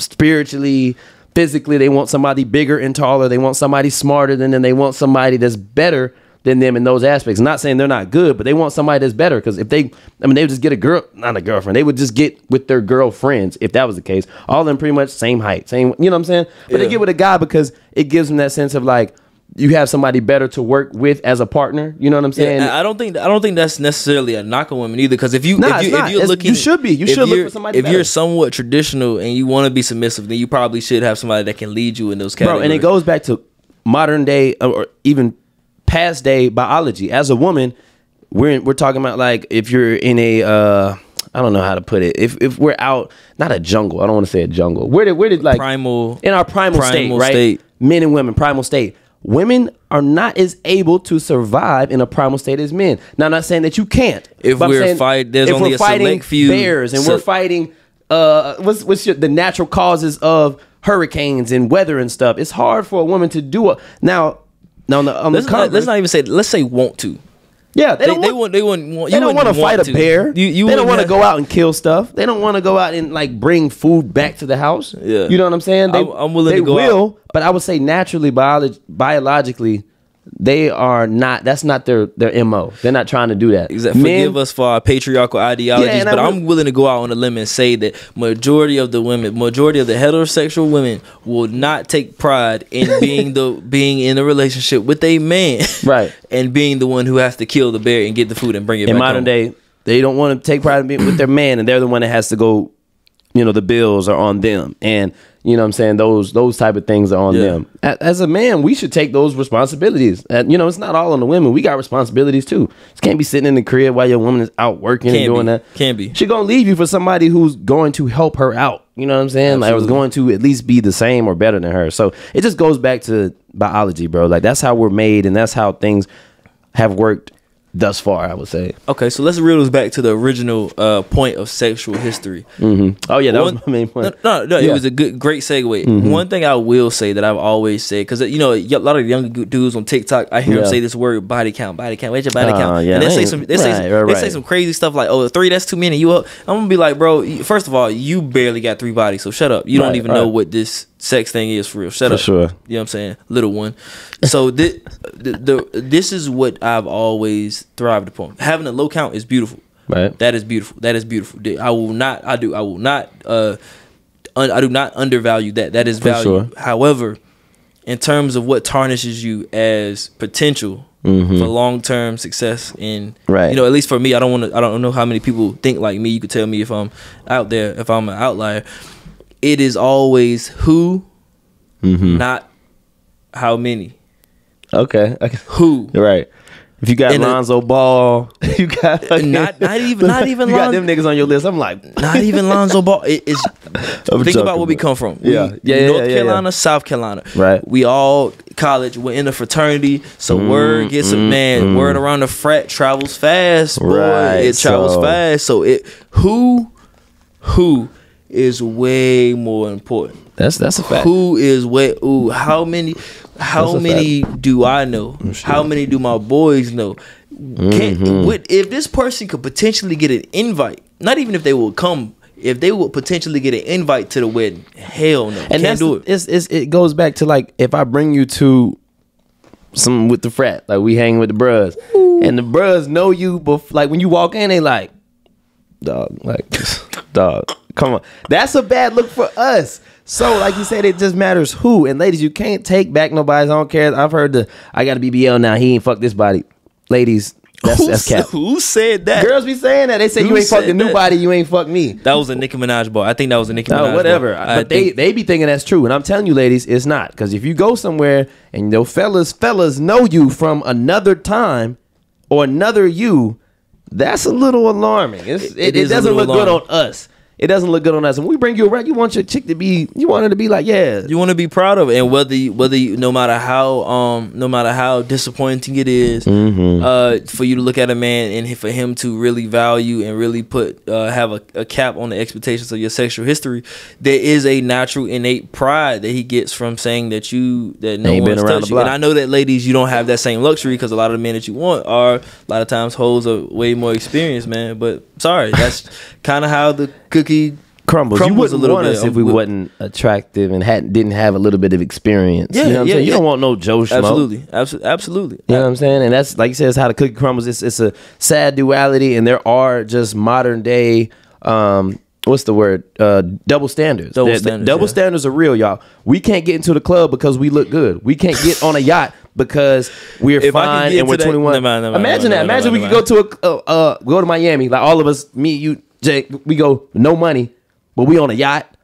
[SPEAKER 2] spiritually, physically. They want somebody bigger and taller. They want somebody smarter than them. They want somebody that's better than them in those aspects. Not saying they're not good, but they want somebody that's better. Because if they, I mean, they would just get a girl, not a girlfriend. They would just get with their girlfriends if that was the case. All of them pretty much same height, same. You know what I'm saying? But they get with a guy because it gives them that sense of like. You have somebody better to work with as a partner. You know what I'm saying?
[SPEAKER 1] Yeah, I don't think I don't think that's necessarily a knock on women either. Because if you
[SPEAKER 2] nah,
[SPEAKER 1] if you if you're
[SPEAKER 2] It's-
[SPEAKER 1] looking,
[SPEAKER 2] you should be. You should look for somebody
[SPEAKER 1] If
[SPEAKER 2] better.
[SPEAKER 1] you're somewhat traditional and you want to be submissive, then you probably should have somebody that can lead you in those categories.
[SPEAKER 2] bro and it goes back to modern day or even past day biology as a woman we're we're talking about like if you're in a uh I don't know how to put it. If if we're out, not a jungle. I don't want to say a jungle. Where did where did like
[SPEAKER 1] Primal-
[SPEAKER 2] in our primal, state,
[SPEAKER 1] primal
[SPEAKER 2] right?
[SPEAKER 1] state.
[SPEAKER 2] Men and women, primal state. Women are not as able to survive in a primal state as men. Now, I'm not saying that you can't.
[SPEAKER 1] If we're
[SPEAKER 2] saying
[SPEAKER 1] fight- there's
[SPEAKER 2] if
[SPEAKER 1] only
[SPEAKER 2] we're
[SPEAKER 1] a
[SPEAKER 2] fighting
[SPEAKER 1] select few
[SPEAKER 2] bears and
[SPEAKER 1] se-
[SPEAKER 2] we're fighting uh what's what's your, the natural causes of hurricanes and weather and stuff. It's hard for a woman to do it. Now, now on the, on
[SPEAKER 1] let's
[SPEAKER 2] the
[SPEAKER 1] not, let's not even say let's say want to.
[SPEAKER 2] Yeah, they,
[SPEAKER 1] They,
[SPEAKER 2] don't
[SPEAKER 1] they,
[SPEAKER 2] want,
[SPEAKER 1] want they wouldn't want
[SPEAKER 2] they
[SPEAKER 1] you
[SPEAKER 2] don't want to fight a bear.
[SPEAKER 1] You, you
[SPEAKER 2] they don't
[SPEAKER 1] wouldn't
[SPEAKER 2] want to go out and kill stuff. They don't want to go out and like bring food back to the house.
[SPEAKER 1] Yeah.
[SPEAKER 2] you know what I'm saying. They,
[SPEAKER 1] I'm- I'm willing
[SPEAKER 2] they
[SPEAKER 1] to go
[SPEAKER 2] will, but I would say naturally, biolog- biologically, they are not. That's not their their mo. They're not trying to do that.
[SPEAKER 1] Exactly.
[SPEAKER 2] Men-
[SPEAKER 1] Forgive us for our patriarchal ideologies,
[SPEAKER 2] I
[SPEAKER 1] but I'm willing to go out on a limb and say that majority of the women, majority of the heterosexual women, will not take pride in [LAUGHS] being the being in a relationship with a man,
[SPEAKER 2] Right. [LAUGHS]
[SPEAKER 1] and being the one who has to kill the bear and get the food and bring it. Back.
[SPEAKER 2] In modern
[SPEAKER 1] home.
[SPEAKER 2] day, they don't want to take pride in being with their man, and they're the one that has to go. You know, the bills are on them, and you know what I'm saying those those type of things are on
[SPEAKER 1] Yeah.
[SPEAKER 2] them. As a man, we should take those responsibilities. And you know, it's not all on the women. We got responsibilities too. You can't be sitting in the crib while your woman is out working and doing
[SPEAKER 1] be.
[SPEAKER 2] that.
[SPEAKER 1] Can't be.
[SPEAKER 2] She gonna leave you for somebody who's going to help her out. You know what I'm saying? Like, was going to at least be the same or better than her. So it just goes back to biology, bro. Like that's how we're made, and that's how things have worked thus far. I would say.
[SPEAKER 1] Okay, so let's reel this back to the original uh, point of sexual history. Mm-hmm.
[SPEAKER 2] Oh yeah, that
[SPEAKER 1] One-
[SPEAKER 2] was my main point.
[SPEAKER 1] No, no, no,
[SPEAKER 2] Yeah. Mm-hmm.
[SPEAKER 1] it was a good, great segue. One thing I will say that I've always said, because you know, a lot of young dudes on TikTok, I hear
[SPEAKER 2] Yeah.
[SPEAKER 1] them say this word body count, body count. Where's your body
[SPEAKER 2] Oh,
[SPEAKER 1] count?
[SPEAKER 2] yeah,
[SPEAKER 1] and they say some, they say,
[SPEAKER 2] right,
[SPEAKER 1] some,
[SPEAKER 2] right,
[SPEAKER 1] they say
[SPEAKER 2] right.
[SPEAKER 1] some crazy stuff like, "Oh, three, that's too many." You up? I'm gonna be like, bro. First of all, you barely got three bodies, so shut up. You don't even know what this sex thing is for real. Shut
[SPEAKER 2] For
[SPEAKER 1] up.
[SPEAKER 2] sure.
[SPEAKER 1] You know what I'm saying, little one. So this, the, the this is what I've always thrived upon. Having a low count is beautiful.
[SPEAKER 2] Right.
[SPEAKER 1] That is beautiful. That is beautiful. I will not. I do. I will not. Uh, un, I do not undervalue that. That is value.
[SPEAKER 2] sure.
[SPEAKER 1] However, in terms of what tarnishes you as potential for long term success, in
[SPEAKER 2] Mm-hmm. Right.
[SPEAKER 1] you know, at least for me, I don't want to. I don't know how many people think like me. You could tell me if I'm out there, if I'm an outlier. It is always who,
[SPEAKER 2] Mm-hmm.
[SPEAKER 1] not how many.
[SPEAKER 2] Okay. okay.
[SPEAKER 1] Who.
[SPEAKER 2] Right. If you got
[SPEAKER 1] In a-
[SPEAKER 2] Lonzo Ball, [LAUGHS] you got
[SPEAKER 1] Not- not even- not [LAUGHS] even
[SPEAKER 2] you got them niggas on your list. I'm like,
[SPEAKER 1] Not even [LAUGHS] Lonzo Ball. It is.
[SPEAKER 2] I'm
[SPEAKER 1] think about where we come from.
[SPEAKER 2] Yeah.
[SPEAKER 1] We-
[SPEAKER 2] Yeah, yeah,
[SPEAKER 1] North
[SPEAKER 2] yeah,
[SPEAKER 1] Carolina,
[SPEAKER 2] yeah.
[SPEAKER 1] South Carolina.
[SPEAKER 2] Right.
[SPEAKER 1] We all college. We're in a fraternity, so
[SPEAKER 2] Mm,
[SPEAKER 1] word gets a man. Word around the frat travels fast, boy.
[SPEAKER 2] Right,
[SPEAKER 1] it travels
[SPEAKER 2] so-
[SPEAKER 1] fast. So it who who is way more important.
[SPEAKER 2] that's that's a fact.
[SPEAKER 1] Who is way? Ooh, how many? How
[SPEAKER 2] That's a
[SPEAKER 1] many do I know? How many do my boys know? Can,
[SPEAKER 2] Mm-hmm.
[SPEAKER 1] would, if this person could potentially get an invite, not even if they will come, if they would potentially get an invite to the wedding, hell no,
[SPEAKER 2] and
[SPEAKER 1] can't
[SPEAKER 2] that's
[SPEAKER 1] do it.
[SPEAKER 2] It's, it's, it goes back to like if I bring you to some with the frat, like we hang with the bros, and the bros know you, but like when you walk in, they like, dog, like, [LAUGHS] dog, come on, that's a bad look for us. So, like you said, it just matters who. And ladies, you can't take back nobody's. I don't care. I've heard the I got a BBL now. He ain't fuck this body. Ladies, that's
[SPEAKER 1] who,
[SPEAKER 2] that's cap.
[SPEAKER 1] who said that?
[SPEAKER 2] Girls be saying that. They say
[SPEAKER 1] Who
[SPEAKER 2] you ain't fuck
[SPEAKER 1] said
[SPEAKER 2] the new
[SPEAKER 1] that?
[SPEAKER 2] body. You ain't fuck me.
[SPEAKER 1] that was a Nicki Minaj bar. I think that was a Nicki Minaj.
[SPEAKER 2] No, whatever.
[SPEAKER 1] bar. I
[SPEAKER 2] But they
[SPEAKER 1] think-
[SPEAKER 2] they be thinking that's true, and I'm telling you, ladies, it's not. Because if you go somewhere and your fellas fellas know you from another time or another you, that's a little alarming. It,
[SPEAKER 1] It
[SPEAKER 2] doesn't look
[SPEAKER 1] little
[SPEAKER 2] good on us. It doesn't look good on us. And when we bring you around, you want your chick to be, you want her to be like, yeah,
[SPEAKER 1] you want to be proud of it, and whether you, whether you, no matter how um no matter how disappointing it is,
[SPEAKER 2] Mm-hmm.
[SPEAKER 1] uh for you to look at a man and for him to really value and really put uh have a, a cap on the expectations of your sexual history, there is a natural innate pride that he gets from saying that you that no
[SPEAKER 2] Ain't
[SPEAKER 1] one's
[SPEAKER 2] around
[SPEAKER 1] touched you. And. I know that ladies, you don't have that same luxury because a lot of the men that you want are a lot of times hoes are way more experienced, man. But sorry, that's [LAUGHS] kind of how the cookie
[SPEAKER 2] crumbles. you wouldn't want us if we wasn't attractive and hadn't didn't have a little bit of experience.
[SPEAKER 1] Yeah,
[SPEAKER 2] you know what I'm
[SPEAKER 1] yeah,
[SPEAKER 2] saying? You
[SPEAKER 1] yeah.
[SPEAKER 2] don't want no Joe Schmo.
[SPEAKER 1] Absolutely, absolutely, absolutely.
[SPEAKER 2] You know what I'm saying? And that's like you said, it's how the cookie crumbles. It's it's a sad duality, and there are just modern day. Um, what's the word? Uh, double standards.
[SPEAKER 1] Double standards,
[SPEAKER 2] double
[SPEAKER 1] yeah.
[SPEAKER 2] standards are real, y'all. We can't get into the club because we look good. We can't get on a yacht because we're [LAUGHS]
[SPEAKER 1] If
[SPEAKER 2] fine and we're
[SPEAKER 1] that-
[SPEAKER 2] 21.
[SPEAKER 1] Never mind, never
[SPEAKER 2] Imagine
[SPEAKER 1] never
[SPEAKER 2] that. Imagine we could go to a uh, uh, go to Miami, like all of us, me, you, Jake, we go no money, but we on a yacht.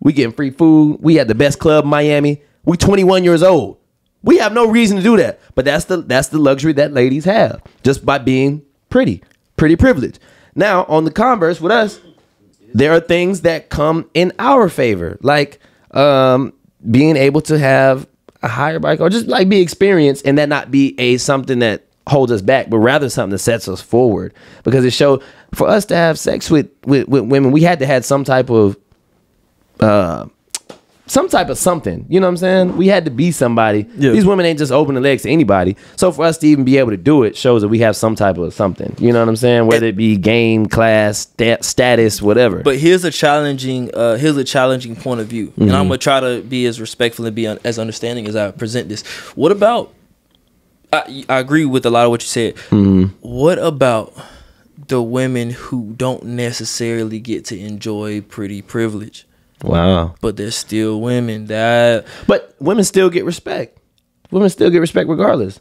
[SPEAKER 2] We getting free food. We at the best club in Miami. We 21 years old. We have no reason to do that, but that's the that's the luxury that ladies have just by being pretty, pretty privileged. Now on the converse with us, there are things that come in our favor, like um, being able to have a higher bike or just like be experienced and that not be a something that holds us back, but rather something that sets us forward. Because it showed for us to have sex with with, with women, we had to have some type of uh some type of something. You know what I'm saying? We had to be somebody.
[SPEAKER 1] Yeah.
[SPEAKER 2] These women ain't just open the legs to anybody. So for us to even be able to do it shows that we have some type of something. You know what I'm saying? Whether it be game, class, stat, status, whatever.
[SPEAKER 1] But here's a challenging, uh, here's a challenging point of view, and
[SPEAKER 2] Mm-hmm.
[SPEAKER 1] I'm gonna try to be as respectful and be un- as understanding as I present this. What about? I, I agree with a lot of what you said.
[SPEAKER 2] Mm-hmm.
[SPEAKER 1] What about the women who don't necessarily get to enjoy pretty privilege,
[SPEAKER 2] wow.
[SPEAKER 1] but they're still women? That
[SPEAKER 2] But women still get respect. Women still get respect regardless.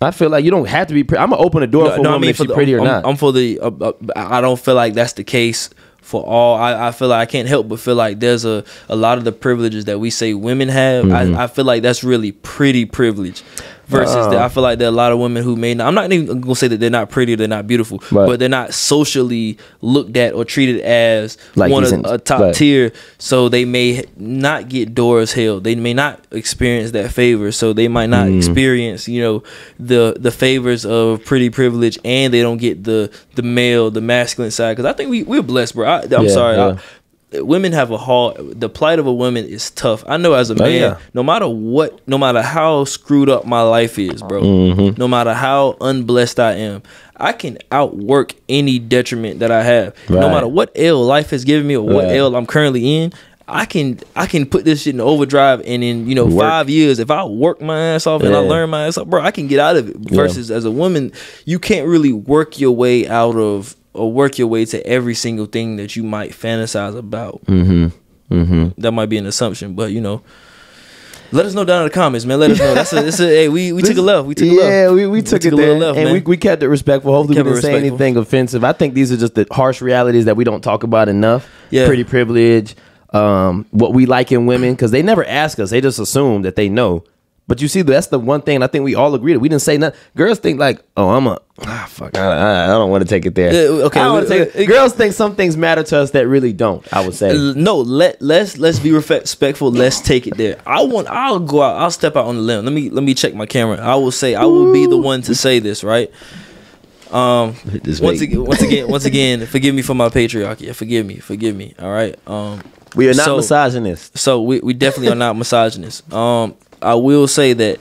[SPEAKER 2] I feel like you don't have to be. Pre- I'm gonna open the door for a woman if
[SPEAKER 1] for
[SPEAKER 2] she's
[SPEAKER 1] the-
[SPEAKER 2] pretty or
[SPEAKER 1] I'm,
[SPEAKER 2] not.
[SPEAKER 1] I'm for the. Uh, uh, I don't feel like that's the case for all. I, I feel like I can't help but feel like there's a a lot of the privileges that we say women have.
[SPEAKER 2] Mm-hmm.
[SPEAKER 1] I, I feel like that's really pretty privilege. Versus,
[SPEAKER 2] Oh.
[SPEAKER 1] that I feel like there are a lot of women who may not. I'm not even gonna say that they're not pretty, or they're not beautiful,
[SPEAKER 2] Right.
[SPEAKER 1] but they're not socially looked at or treated as
[SPEAKER 2] Like
[SPEAKER 1] one of a top
[SPEAKER 2] Right.
[SPEAKER 1] tier. So they may not get doors held. They may not experience that favor. So they might not
[SPEAKER 2] Mm.
[SPEAKER 1] experience, you know, the the favors of pretty privilege, and they don't get the the male, the masculine side. Because I think we we're blessed, bro. I, I'm
[SPEAKER 2] Yeah,
[SPEAKER 1] sorry.
[SPEAKER 2] yeah.
[SPEAKER 1] I, women have a hard. The plight of a woman is tough. I know as a man,
[SPEAKER 2] Oh, yeah.
[SPEAKER 1] no matter what, no matter how screwed up my life is, bro.
[SPEAKER 2] Mm-hmm.
[SPEAKER 1] No matter how unblessed I am. I can outwork any detriment that I have. No matter what ill life has given me or what
[SPEAKER 2] Right.
[SPEAKER 1] ill I'm currently in, I can I can put this shit in overdrive and in you know
[SPEAKER 2] Work.
[SPEAKER 1] five years if I work my ass off and I learn my ass off, bro, I can get out of it. Versus as a woman, you can't really work your way out of or work your way to every single thing that you might fantasize about.
[SPEAKER 2] mm-hmm. Mm-hmm.
[SPEAKER 1] That might be an assumption, but you know. Let us know down in the comments, man. Let us know. That's a, it's a hey, we, we took a left. We took a left.
[SPEAKER 2] yeah, we, we took it
[SPEAKER 1] a
[SPEAKER 2] there,
[SPEAKER 1] little left,
[SPEAKER 2] and
[SPEAKER 1] man.
[SPEAKER 2] we, we kept it respectful. Hopefully, we
[SPEAKER 1] it
[SPEAKER 2] didn't say anything offensive. I think these are just the harsh realities that we don't talk about enough.
[SPEAKER 1] Yeah.
[SPEAKER 2] pretty privilege, um, what we like in women, because they never ask us; they just assume that they know. But you see, that's the one thing I think we all agree that we didn't say nothing. Girls think like, "Oh, I'm a ah, fuck. I, I, I don't want to take it there."
[SPEAKER 1] Yeah, okay,
[SPEAKER 2] I don't
[SPEAKER 1] we-
[SPEAKER 2] take it. Girls think some things matter to us that really don't. I would say.
[SPEAKER 1] Uh, No, let let's let's be respectful. Let's take it there. I want. I'll go out. I'll step out on the limb. Let me let me check my camera. I will say. I will be the one to say this. Right. Um.
[SPEAKER 2] This
[SPEAKER 1] Once again, once again, [LAUGHS] once again, forgive me for my patriarchy. Forgive me. Forgive me. All right. Um.
[SPEAKER 2] we are not
[SPEAKER 1] so-
[SPEAKER 2] misogynists.
[SPEAKER 1] So we, we definitely are not misogynists. Um, I will say that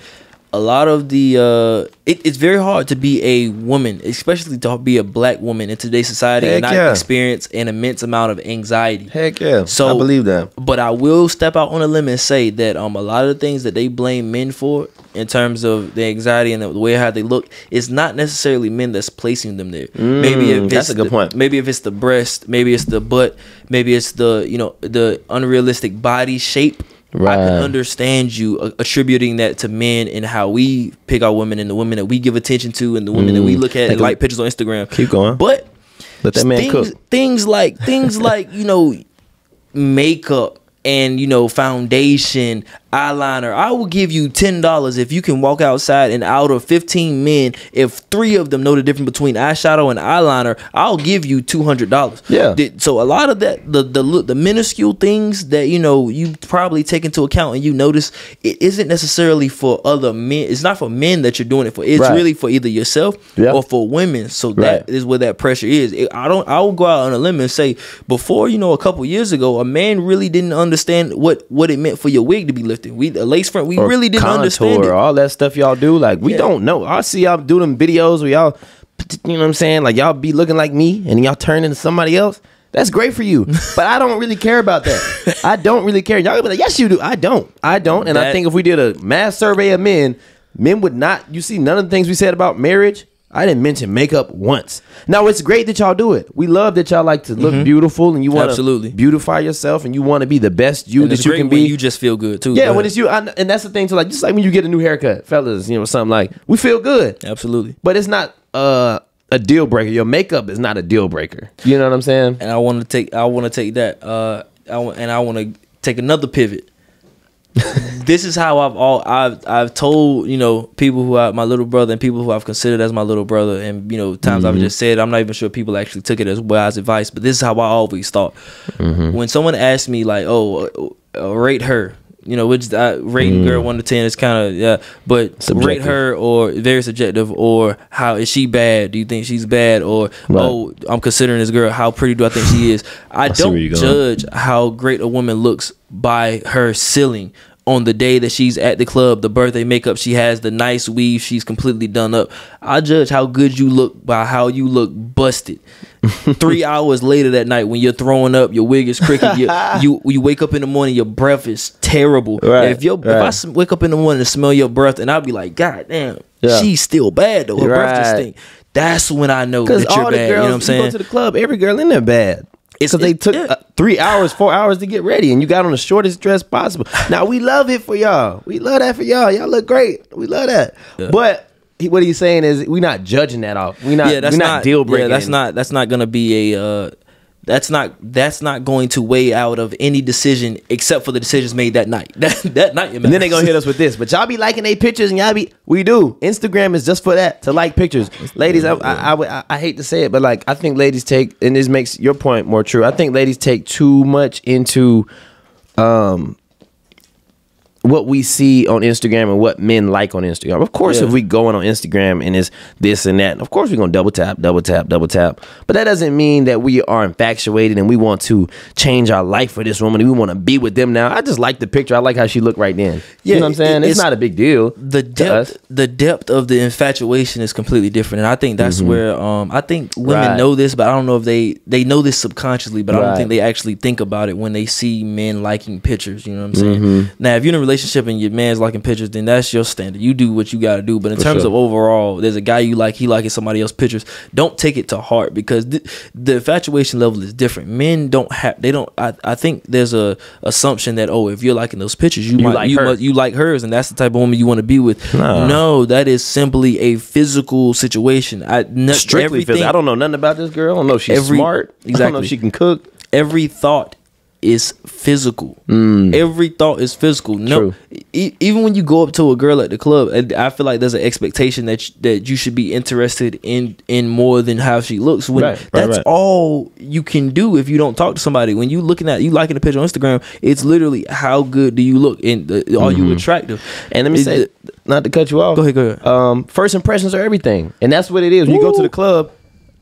[SPEAKER 1] a lot of the uh, it, it's very hard to be a woman, especially to be a black woman in today's society and
[SPEAKER 2] Heck
[SPEAKER 1] not
[SPEAKER 2] yeah.
[SPEAKER 1] experience an immense amount of anxiety.
[SPEAKER 2] Heck yeah,
[SPEAKER 1] So-
[SPEAKER 2] I believe that.
[SPEAKER 1] But I will step out on a limb and say that um a lot of the things that they blame men for in terms of the anxiety and the way how they look is not necessarily men that's placing them there. maybe if
[SPEAKER 2] Mm, that's a good
[SPEAKER 1] the-
[SPEAKER 2] point.
[SPEAKER 1] Maybe if it's the breast, maybe it's the butt, maybe it's the you know the unrealistic body shape. I can understand you uh, attributing that to men and how we pick our women and the women that we give attention to and the women that we look at and
[SPEAKER 2] like
[SPEAKER 1] pictures on Instagram.
[SPEAKER 2] Keep going.
[SPEAKER 1] But
[SPEAKER 2] Let that man
[SPEAKER 1] things,
[SPEAKER 2] cook.
[SPEAKER 1] Things like things like you know makeup and you know foundation, eyeliner. I will give you ten dollars if you can walk outside and out of fifteen men, if three of them know the difference between eyeshadow and eyeliner, I'll give you two hundred dollars.
[SPEAKER 2] Yeah.
[SPEAKER 1] So a lot of that, the the the minuscule things that you know you probably take into account and you notice it isn't necessarily for other men. It's not for men that you're doing it for. It's
[SPEAKER 2] Right.
[SPEAKER 1] really for either yourself
[SPEAKER 2] Yeah.
[SPEAKER 1] or for women. So
[SPEAKER 2] Right.
[SPEAKER 1] that is where that pressure is. I don't. I will go out on a limb and say before you know a couple years ago, a man really didn't understand what what it meant for your wig to be lifted. We a lace front. We
[SPEAKER 2] or
[SPEAKER 1] really didn't
[SPEAKER 2] contour,
[SPEAKER 1] understand it.
[SPEAKER 2] all that stuff y'all do. Like we
[SPEAKER 1] Yeah.
[SPEAKER 2] don't know. I see y'all do them videos where y'all, you know what I'm saying? Like y'all be looking like me and y'all turn into somebody else. That's great for you, [LAUGHS] but I don't really care about that. I don't really care. Y'all gonna be like, yes, you do. I don't. I don't. And I think if we did a mass survey of men, men would not. You see, none of the things we said about marriage I didn't mention makeup once. Now it's great that y'all do it. We love that y'all like to look beautiful and you want to
[SPEAKER 1] Mm-hmm. Absolutely.
[SPEAKER 2] beautify yourself and you want to be the best you
[SPEAKER 1] And
[SPEAKER 2] that
[SPEAKER 1] it's
[SPEAKER 2] you
[SPEAKER 1] great
[SPEAKER 2] can
[SPEAKER 1] when
[SPEAKER 2] be.
[SPEAKER 1] you just feel good too.
[SPEAKER 2] yeah,
[SPEAKER 1] Go
[SPEAKER 2] when
[SPEAKER 1] ahead.
[SPEAKER 2] it's you, I, and that's the thing. So like, just like when you get a new haircut, fellas, you know, something like we feel good,
[SPEAKER 1] absolutely.
[SPEAKER 2] but it's not uh, a deal breaker. Your makeup is not a deal breaker. You know what I'm saying?
[SPEAKER 1] and I want to take I want to take that uh I wa- and I want to take another pivot. This is how I've all I've I've told you know people who I my little brother and people who I've considered as my little brother. And you know times I've just said I'm not even sure people actually took it as wise advice but this is how I always thought. When someone asked me like oh uh, uh, rate her you know which uh, rating girl one to ten is kind of yeah but rate her or very subjective or how is she bad? Do you think she's bad? Or
[SPEAKER 2] Right.
[SPEAKER 1] oh I'm considering this girl how pretty do I think she is? [LAUGHS] I,
[SPEAKER 2] see
[SPEAKER 1] don't
[SPEAKER 2] where you're going.
[SPEAKER 1] judge how great a woman looks by her ceiling on the day that she's at the club the birthday makeup she has the nice weave she's completely done up. I judge how good you look by how you look busted [LAUGHS] three hours later that night when you're throwing up your wig is crooked you, [LAUGHS] you you wake up in the morning your breath is terrible
[SPEAKER 2] Right,
[SPEAKER 1] if your if
[SPEAKER 2] right.
[SPEAKER 1] I wake up in the morning and smell your breath and I'll be like god damn
[SPEAKER 2] Yeah.
[SPEAKER 1] she's still bad though her breath just
[SPEAKER 2] Right.
[SPEAKER 1] stink that's when I know that you're
[SPEAKER 2] all
[SPEAKER 1] bad
[SPEAKER 2] the
[SPEAKER 1] you know
[SPEAKER 2] girls
[SPEAKER 1] what I'm saying
[SPEAKER 2] go to the club, every girl in there bad.
[SPEAKER 1] It's-
[SPEAKER 2] Because they took
[SPEAKER 1] yeah.
[SPEAKER 2] uh, three hours, four hours to get ready, and you got on the shortest dress possible. Now we love it for y'all. We love that for y'all. Y'all look great. We love that. But he, what he's saying is, we're not judging that off. We not.
[SPEAKER 1] yeah, that's
[SPEAKER 2] we
[SPEAKER 1] not,
[SPEAKER 2] not, deal breaking.
[SPEAKER 1] Yeah, that's not that's not gonna be a uh, that's not that's not going to weigh out of any decision except for the decisions made that night. [LAUGHS] That that night,
[SPEAKER 2] And then they gonna hit us with this, but y'all be liking their pictures, and y'all be we do. Instagram is just for that to like pictures. Ladies, I I, I, I I hate to say it, but like I think ladies take, and this makes your point more true. I think ladies take too much into, um, what we see on Instagram and what men like on Instagram. Of course,
[SPEAKER 1] Yeah.
[SPEAKER 2] if we go on on Instagram and it's this and that, of course we're gonna double tap, double tap, double tap. But that doesn't mean that we are infatuated and we want to change our life for this woman. We want to be with them now. I just like the picture. I like how she looked right then.
[SPEAKER 1] Yeah,
[SPEAKER 2] you know what I'm saying? It's,
[SPEAKER 1] it's-
[SPEAKER 2] not a big deal.
[SPEAKER 1] the depth the depth of the infatuation is completely different and i think that's where um i think women
[SPEAKER 2] Mm-hmm. Right.
[SPEAKER 1] know this but i don't know if they they know this subconsciously but i don't think they actually think about it when they see men liking pictures you know what i'm saying
[SPEAKER 2] Mm-hmm.
[SPEAKER 1] now if you're in a relationship and your man's liking pictures then that's your standard you do what you got to do but in
[SPEAKER 2] For
[SPEAKER 1] terms
[SPEAKER 2] sure.
[SPEAKER 1] of overall there's a guy you like he liking somebody else's pictures don't take it to heart because th- the infatuation level is different men don't have they don't i, I think there's a assumption that oh if you're liking those pictures you,
[SPEAKER 2] You
[SPEAKER 1] might
[SPEAKER 2] like
[SPEAKER 1] you
[SPEAKER 2] her.
[SPEAKER 1] must you like hers and that's the type of woman you want to be with
[SPEAKER 2] Nah.
[SPEAKER 1] no that is simply a physical situation i n-
[SPEAKER 2] Strictly physical. I don't know nothing about this girl. I don't know if she's
[SPEAKER 1] Every-
[SPEAKER 2] smart. [LAUGHS] I don't know
[SPEAKER 1] exactly.
[SPEAKER 2] if she can cook.
[SPEAKER 1] every thought is physical every thought is physical no
[SPEAKER 2] Mm.
[SPEAKER 1] E- even when you go up to a girl at the club and i feel like there's an expectation that sh- that you should be interested in in more than how she looks when
[SPEAKER 2] Right,
[SPEAKER 1] that's
[SPEAKER 2] right.
[SPEAKER 1] all you can do if you don't talk to somebody when you looking at you liking a picture on instagram it's literally how good do you look and are you attractive
[SPEAKER 2] And let me
[SPEAKER 1] It-
[SPEAKER 2] say, not to cut you off.
[SPEAKER 1] Go ahead, go ahead.
[SPEAKER 2] Um, first impressions are everything, and that's what it is. When you go to the club,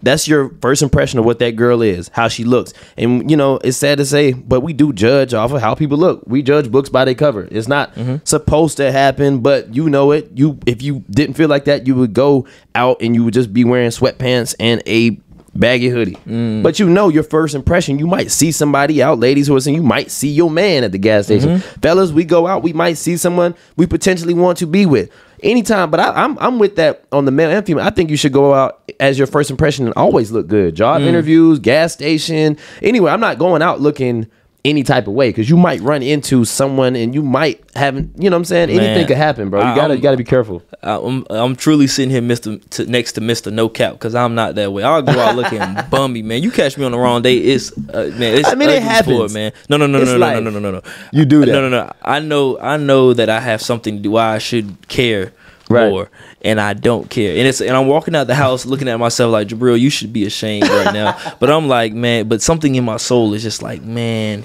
[SPEAKER 2] that's your first impression of what that girl is, how she looks, and you know it's sad to say, but we do judge off of how people look. We judge books by their cover. It's not
[SPEAKER 1] Mm-hmm.
[SPEAKER 2] supposed to happen, but you know it. You if you didn't feel like that, you would go out and you would just be wearing sweatpants and a baggy hoodie.
[SPEAKER 1] Mm.
[SPEAKER 2] But you know your first impression, you might see somebody out, ladies who are saying you might see your man at the gas station.
[SPEAKER 1] Mm-hmm.
[SPEAKER 2] Fellas, we go out, we might see someone we potentially want to be with. Anytime, but I, I'm I'm with that on the male and female. I think you should go out as your first impression and always look good. Job
[SPEAKER 1] Mm.
[SPEAKER 2] interviews, gas station, anyway. I'm not going out looking any type of way because you might run into someone and you might haven't. You know what I'm saying? Anything could happen, bro. You gotta
[SPEAKER 1] I'm-
[SPEAKER 2] gotta be careful.
[SPEAKER 1] I'm I'm truly sitting here, Mister, to, next to Mister No Cap, because I'm not that way. I'll go out looking [LAUGHS] bummy, man. You catch me on the wrong day, it's uh, man. It's
[SPEAKER 2] I mean, it happens.
[SPEAKER 1] man. No, no, no, no, no, no, no, no, no, no.
[SPEAKER 2] You do that.
[SPEAKER 1] No, no, no. I know, I know that I have something to do. Why I should care
[SPEAKER 2] Right.
[SPEAKER 1] more, and I don't care. And it's and I'm walking out the house looking at myself like Jabril, you should be ashamed right now. [LAUGHS] but I'm like, man. But something in my soul is just like, man.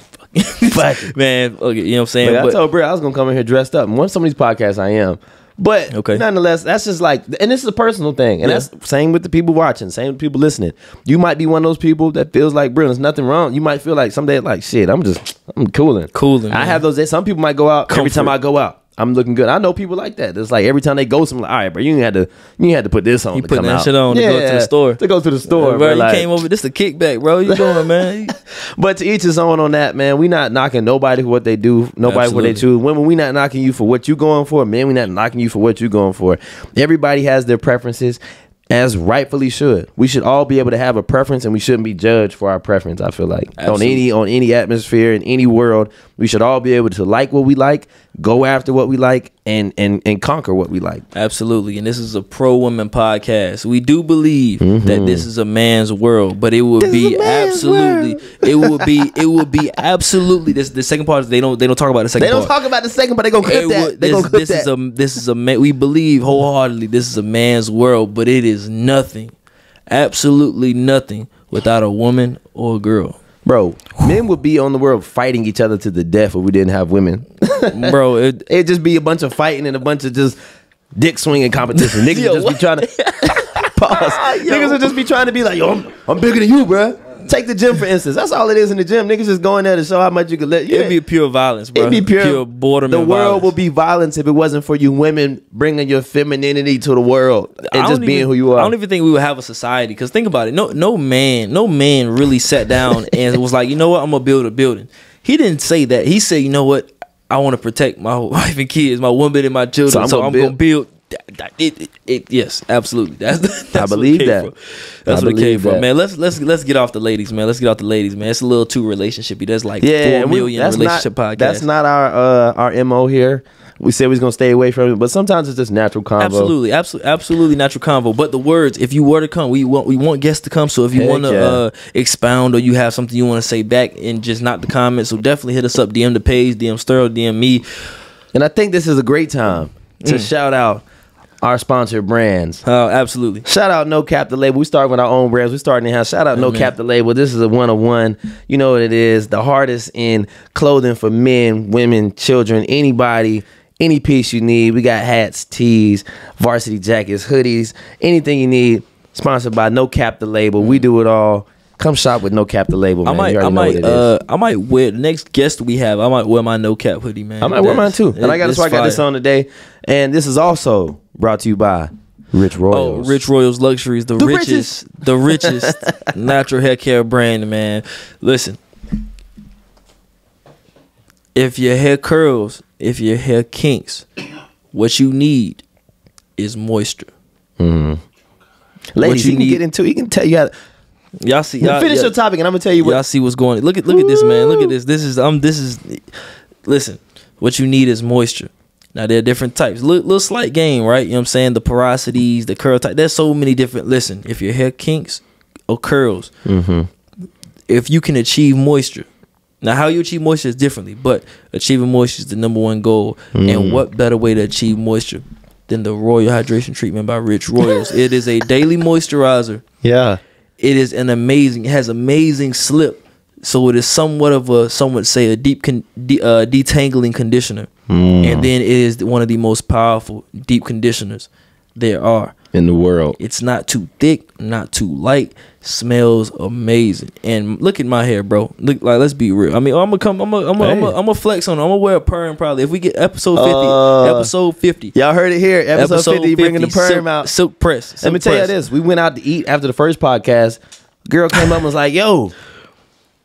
[SPEAKER 2] Fuck [LAUGHS]
[SPEAKER 1] man, okay, you know what I'm saying?
[SPEAKER 2] But I told Britt I was gonna come in here dressed up. And one of some of these podcasts I am. But
[SPEAKER 1] Okay.
[SPEAKER 2] nonetheless, that's just like and this is a personal thing. And
[SPEAKER 1] Yeah.
[SPEAKER 2] that's same with the people watching, same with people listening. You might be one of those people that feels like Britt, there's nothing wrong. You might feel like someday like shit, I'm just I'm cooling.
[SPEAKER 1] Cooling,
[SPEAKER 2] I
[SPEAKER 1] man.
[SPEAKER 2] have those days. Some people might go out every time I go out. I'm looking good. I know people like that. It's like every time they go somewhere, like, all right, bro, you had to you had to put this on
[SPEAKER 1] You
[SPEAKER 2] come
[SPEAKER 1] that
[SPEAKER 2] out.
[SPEAKER 1] shit on to go to the store.
[SPEAKER 2] To go to the uh, store,
[SPEAKER 1] bro,
[SPEAKER 2] bro.
[SPEAKER 1] you
[SPEAKER 2] like-
[SPEAKER 1] came over. This the kickback, bro. You doing, [LAUGHS] man?
[SPEAKER 2] but to each his own on that, man. We not knocking nobody for what they do, nobody for what they choose. Women, we not knocking you for what you going for. Men, we not knocking you for what you going for. Everybody has their preferences. as rightfully should. We should all be able to have a preference, and we shouldn't be judged for our preference. I feel like
[SPEAKER 1] Absolutely.
[SPEAKER 2] on any on any atmosphere in any world, we should all be able to like what we like, go after what we like, and and and conquer what we like.
[SPEAKER 1] Absolutely. And this is a pro woman podcast. We do believe that this is a man's world, but it would
[SPEAKER 2] Mm-hmm. This
[SPEAKER 1] be absolutely it would be [LAUGHS] it would be absolutely this the second part is they don't they don't talk about the second
[SPEAKER 2] They don't
[SPEAKER 1] part.
[SPEAKER 2] talk about the second, but they gonna clip
[SPEAKER 1] It
[SPEAKER 2] that.
[SPEAKER 1] would-
[SPEAKER 2] They
[SPEAKER 1] this,
[SPEAKER 2] clip
[SPEAKER 1] this
[SPEAKER 2] that.
[SPEAKER 1] is a this is a man we believe wholeheartedly this is a man's world, but it is nothing. Absolutely nothing without a woman or a girl.
[SPEAKER 2] Bro, men would be on the world fighting each other to the death if we didn't have women. [LAUGHS]
[SPEAKER 1] Bro, it, [LAUGHS]
[SPEAKER 2] It'd just be a bunch of fighting and a bunch of just dick swinging competition. [LAUGHS] Niggas
[SPEAKER 1] Yo,
[SPEAKER 2] would just be trying to pause. Niggas would just be trying to be like, yo, I'm, I'm bigger than you, bruh. Take the gym for instance. That's all it is in the gym. Niggas just going there to show how much you can let.
[SPEAKER 1] it'd be pure violence, bro.
[SPEAKER 2] It'd be pure,
[SPEAKER 1] boredom.
[SPEAKER 2] The world
[SPEAKER 1] violence.
[SPEAKER 2] would be violence if it wasn't for you women bringing your femininity to the world and just being
[SPEAKER 1] even-
[SPEAKER 2] who you are.
[SPEAKER 1] I don't even think we would have a society because think about it. No, no man, no man really sat down [LAUGHS] and was like, you know what, I'm gonna build a building. He didn't say that. He said, you know what, I want to protect my [LAUGHS] wife and kids, my woman and my children.
[SPEAKER 2] So I'm
[SPEAKER 1] So,
[SPEAKER 2] gonna
[SPEAKER 1] I'm
[SPEAKER 2] build-
[SPEAKER 1] gonna build. That- that- It, it, it- yes, absolutely. [LAUGHS] That's, that's it
[SPEAKER 2] believe that.
[SPEAKER 1] from. That's
[SPEAKER 2] I
[SPEAKER 1] what it came
[SPEAKER 2] believe
[SPEAKER 1] from, man. Let's let's let's get off the ladies, man. Let's get off the ladies, man. It's a little too relationshipy. There's like
[SPEAKER 2] yeah,
[SPEAKER 1] four
[SPEAKER 2] we-
[SPEAKER 1] million
[SPEAKER 2] that's
[SPEAKER 1] relationship
[SPEAKER 2] not,
[SPEAKER 1] podcasts.
[SPEAKER 2] That's not our uh, our mo here. We said we was gonna stay away from it, but sometimes it's just natural convo.
[SPEAKER 1] Absolutely, absolutely, absolutely natural convo. But the words, if you were to come, we want we want guests to come. So if you want to
[SPEAKER 2] yeah.
[SPEAKER 1] uh, expound or you have something you want to say back and just not the comments, so definitely hit us up. DM the page, DM Sterl, DM me.
[SPEAKER 2] And I think this is a great time to
[SPEAKER 1] Mm.
[SPEAKER 2] shout out our sponsored brands.
[SPEAKER 1] Oh, absolutely.
[SPEAKER 2] Shout out No Cap the Label. We starting with our own brands. We starting in house. Shout out No
[SPEAKER 1] Amen.
[SPEAKER 2] Cap the Label. This is a one on one. You know what it is. The hardest in clothing for men, women, children, anybody, any piece you need. We got hats, tees, varsity jackets, hoodies, anything you need. Sponsored by No Cap the Label. We mm. do it all. Come shop with No Cap the Label, man.
[SPEAKER 1] I might,
[SPEAKER 2] you
[SPEAKER 1] I
[SPEAKER 2] already know
[SPEAKER 1] might,
[SPEAKER 2] it is.
[SPEAKER 1] uh, I might wear the next guest we have. I might wear my no cap hoodie, man.
[SPEAKER 2] I might wear mine too. And I got
[SPEAKER 1] it's
[SPEAKER 2] that's why I got this
[SPEAKER 1] fire.
[SPEAKER 2] on today. And this is also brought to you by Rich Royals.
[SPEAKER 1] Oh,
[SPEAKER 2] Royals.
[SPEAKER 1] Rich Royals Luxuries, the,
[SPEAKER 2] The
[SPEAKER 1] richest, the richest [LAUGHS] natural hair care brand, man. Listen, if your hair curls, if your hair kinks, what you need is moisture.
[SPEAKER 2] Ladies,
[SPEAKER 1] you
[SPEAKER 2] he can
[SPEAKER 1] need-
[SPEAKER 2] get into. He can tell you how. To,
[SPEAKER 1] Y'all see, y'all,
[SPEAKER 2] finish
[SPEAKER 1] y'all,
[SPEAKER 2] your topic, and I'm gonna tell you what.
[SPEAKER 1] y'all see what's going. Look at, look at this, man. Look at this. This is, um, this is. Listen, what you need is moisture. Now there are different types. Little, little slight game, right? You know what I'm saying? The porosities, the curl type. There's so many different. Listen, if your hair kinks or curls, if you can achieve moisture. Now, how you achieve moisture is differently, but achieving moisture is the number one goal. And what better way to achieve moisture than the Royal Hydration Treatment by Rich Royals? it is a daily moisturizer.
[SPEAKER 2] Yeah.
[SPEAKER 1] It is an amazing. It has amazing slip, so it is somewhat of a some would say a deep con, de, uh, detangling conditioner, and then it is one of the most powerful deep conditioners there are.
[SPEAKER 2] In the world.
[SPEAKER 1] It's not too thick, not too light. Smells amazing. And look at my hair, bro. Look like let's be real. I mean, I'm gonna come. I'm gonna. I'm gonna. I'm gonna, I'm gonna flex on. it. I'm gonna wear a perm probably if we get episode fifty.
[SPEAKER 2] Uh,
[SPEAKER 1] episode fifty.
[SPEAKER 2] Y'all heard it here. Episode, 50, bringing the perm
[SPEAKER 1] silk,
[SPEAKER 2] out.
[SPEAKER 1] Silk press.
[SPEAKER 2] Let
[SPEAKER 1] silk
[SPEAKER 2] me tell you this. We went out to eat after the first podcast. Girl came up and was like, yo,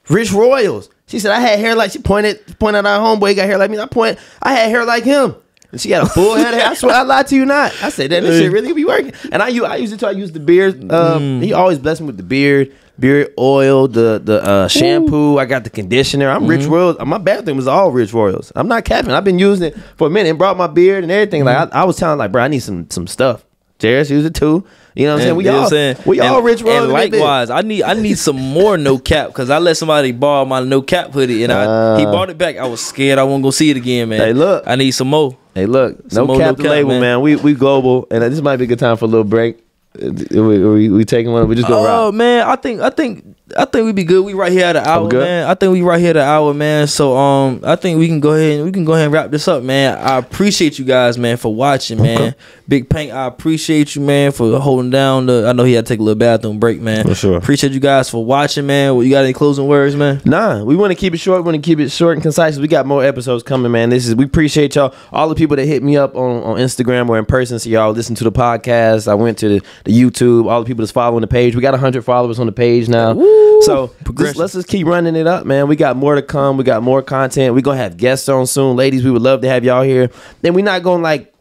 [SPEAKER 2] Rich Royals. She said, I had hair like, she pointed, pointed at our homeboy, he got hair like me. I point, I had hair like him. And she had a full head of hair. I swear, I lied to you not. I said, damn, this shit really be working. And I, I used it to, I used the beard. Um, He always blessed me with the beard, beard oil, the the uh, shampoo. I got the conditioner. I'm Rich Royals. My bathroom was all Rich Royals. I'm not capping. I've been using it for a minute and brought my beard and everything. Like I, I was telling like, bro, I need some some stuff. Jairus used it too. You know what I'm saying? We
[SPEAKER 1] you
[SPEAKER 2] all
[SPEAKER 1] saying?
[SPEAKER 2] we all
[SPEAKER 1] And-
[SPEAKER 2] Rich Royals.
[SPEAKER 1] And
[SPEAKER 2] in that bitch.
[SPEAKER 1] likewise, I need I need some more no cap because I let somebody borrow my no cap hoodie and I he bought it back. I was scared I won't gonna see it again, man.
[SPEAKER 2] Hey, look.
[SPEAKER 1] I need some more.
[SPEAKER 2] Hey, look,
[SPEAKER 1] Some
[SPEAKER 2] no
[SPEAKER 1] more
[SPEAKER 2] cap
[SPEAKER 1] no cap,
[SPEAKER 2] label, man.
[SPEAKER 1] man.
[SPEAKER 2] We we global, and uh, this might be a good time for a little break. Uh, We, we, we taking one. We just go
[SPEAKER 1] Oh
[SPEAKER 2] rock.
[SPEAKER 1] man, I think I think I think we be good. We right here at an hour, man. I think we right here at an hour, man. So um, I think we can go ahead and we can go ahead and wrap this up, man. I appreciate you guys, man, for watching, man. Big Paint, I appreciate you, man, for holding down the. I know he had to take a little bathroom break, man.
[SPEAKER 2] For sure.
[SPEAKER 1] Appreciate you guys for watching, man. What you got any closing words, man?
[SPEAKER 2] Nah, we want to keep it short. We want to keep it short and concise. We got more episodes coming, man. This is we appreciate y'all. All the people that hit me up on, on Instagram or in person, so y'all listen to the podcast. I went to the, the YouTube. All the people that's following the page. We got hundred followers on the page now. So just, let's just keep running it up, man. We got more to come. We got more content. We gonna have guests on soon, ladies. We would love to have y'all here. Then we're not gonna like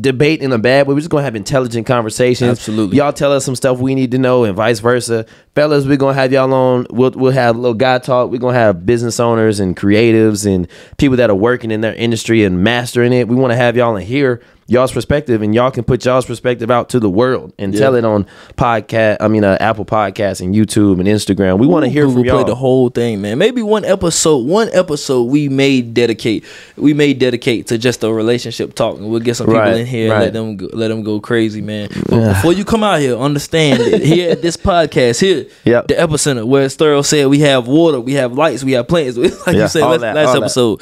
[SPEAKER 2] debate in a bad way. We're just gonna have intelligent conversations.
[SPEAKER 1] Absolutely.
[SPEAKER 2] Y'all tell us some stuff we need to know, and vice versa. Fellas, we're gonna have y'all on. We'll we'll have a little guy talk. We're gonna have business owners and creatives and people that are working in their industry and mastering it. We want to have y'all in here y'all's perspective and y'all can put y'all's perspective out to the world and
[SPEAKER 1] Yeah.
[SPEAKER 2] tell it on podcast i mean uh, apple podcasts and youtube and instagram we want to hear from y'all
[SPEAKER 1] Play the whole thing, man. Maybe one episode, one episode we may dedicate, we may dedicate to just a relationship talk, and we'll get some people
[SPEAKER 2] Right,
[SPEAKER 1] in here and let them go, let them go crazy, man. But before you come out here, understand that here at this podcast here,
[SPEAKER 2] Yep.
[SPEAKER 1] the Epicentre, where as Thorough said, we have water, we have lights, we have plants. [LAUGHS] like
[SPEAKER 2] Yeah,
[SPEAKER 1] you said last,
[SPEAKER 2] that,
[SPEAKER 1] last
[SPEAKER 2] all that.
[SPEAKER 1] episode,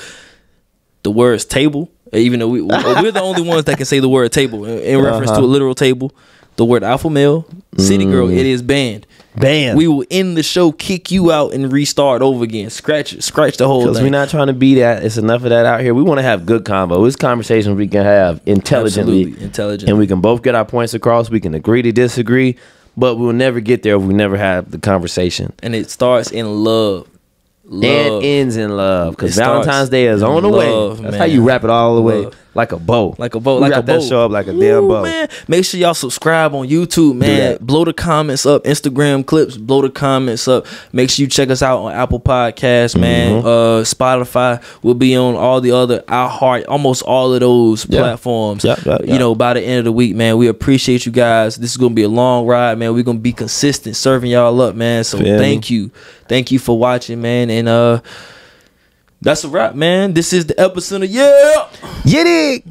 [SPEAKER 1] the words table, even though we we're the only ones that can say the word table in, in reference
[SPEAKER 2] Uh-huh.
[SPEAKER 1] to a literal table. The word alpha male, city girl,
[SPEAKER 2] Mm.
[SPEAKER 1] it is banned.
[SPEAKER 2] Banned.
[SPEAKER 1] We will end the show, kick you out, and restart over again. Scratch scratch the whole
[SPEAKER 2] because
[SPEAKER 1] thing.
[SPEAKER 2] we're not trying to be that it's enough of that out here we want to have good convo it's conversations we can have intelligently
[SPEAKER 1] Absolutely, intelligent.
[SPEAKER 2] and we can both get our points across we can agree to disagree but we'll never get there if we never have the conversation
[SPEAKER 1] and it starts in love. Love.
[SPEAKER 2] and ends in love because Valentine's Day is on the
[SPEAKER 1] in
[SPEAKER 2] way. That's
[SPEAKER 1] man.
[SPEAKER 2] how you wrap it all the way,
[SPEAKER 1] Love.
[SPEAKER 2] Like a bow,
[SPEAKER 1] like a bow,
[SPEAKER 2] We
[SPEAKER 1] like a
[SPEAKER 2] that
[SPEAKER 1] bow.
[SPEAKER 2] show up like a damn
[SPEAKER 1] Ooh,
[SPEAKER 2] bow.
[SPEAKER 1] Man. Make sure y'all subscribe on YouTube, man. Blow the comments up, Instagram clips. Blow the comments up. Make sure you check us out on Apple Podcasts, man.
[SPEAKER 2] Mm-hmm.
[SPEAKER 1] Uh, Spotify. We'll be on all the other iHeart, almost all of those
[SPEAKER 2] Yeah.
[SPEAKER 1] platforms.
[SPEAKER 2] Yeah, yeah.
[SPEAKER 1] You know, by the end of the week, man. We appreciate you guys. This is gonna be a long ride, man. We're gonna be consistent, serving y'all up, man. So
[SPEAKER 2] Feel me?
[SPEAKER 1] thank you, thank you for watching, man. And uh. That's a wrap, man. This is the Epicentre. Yeah.
[SPEAKER 2] Get.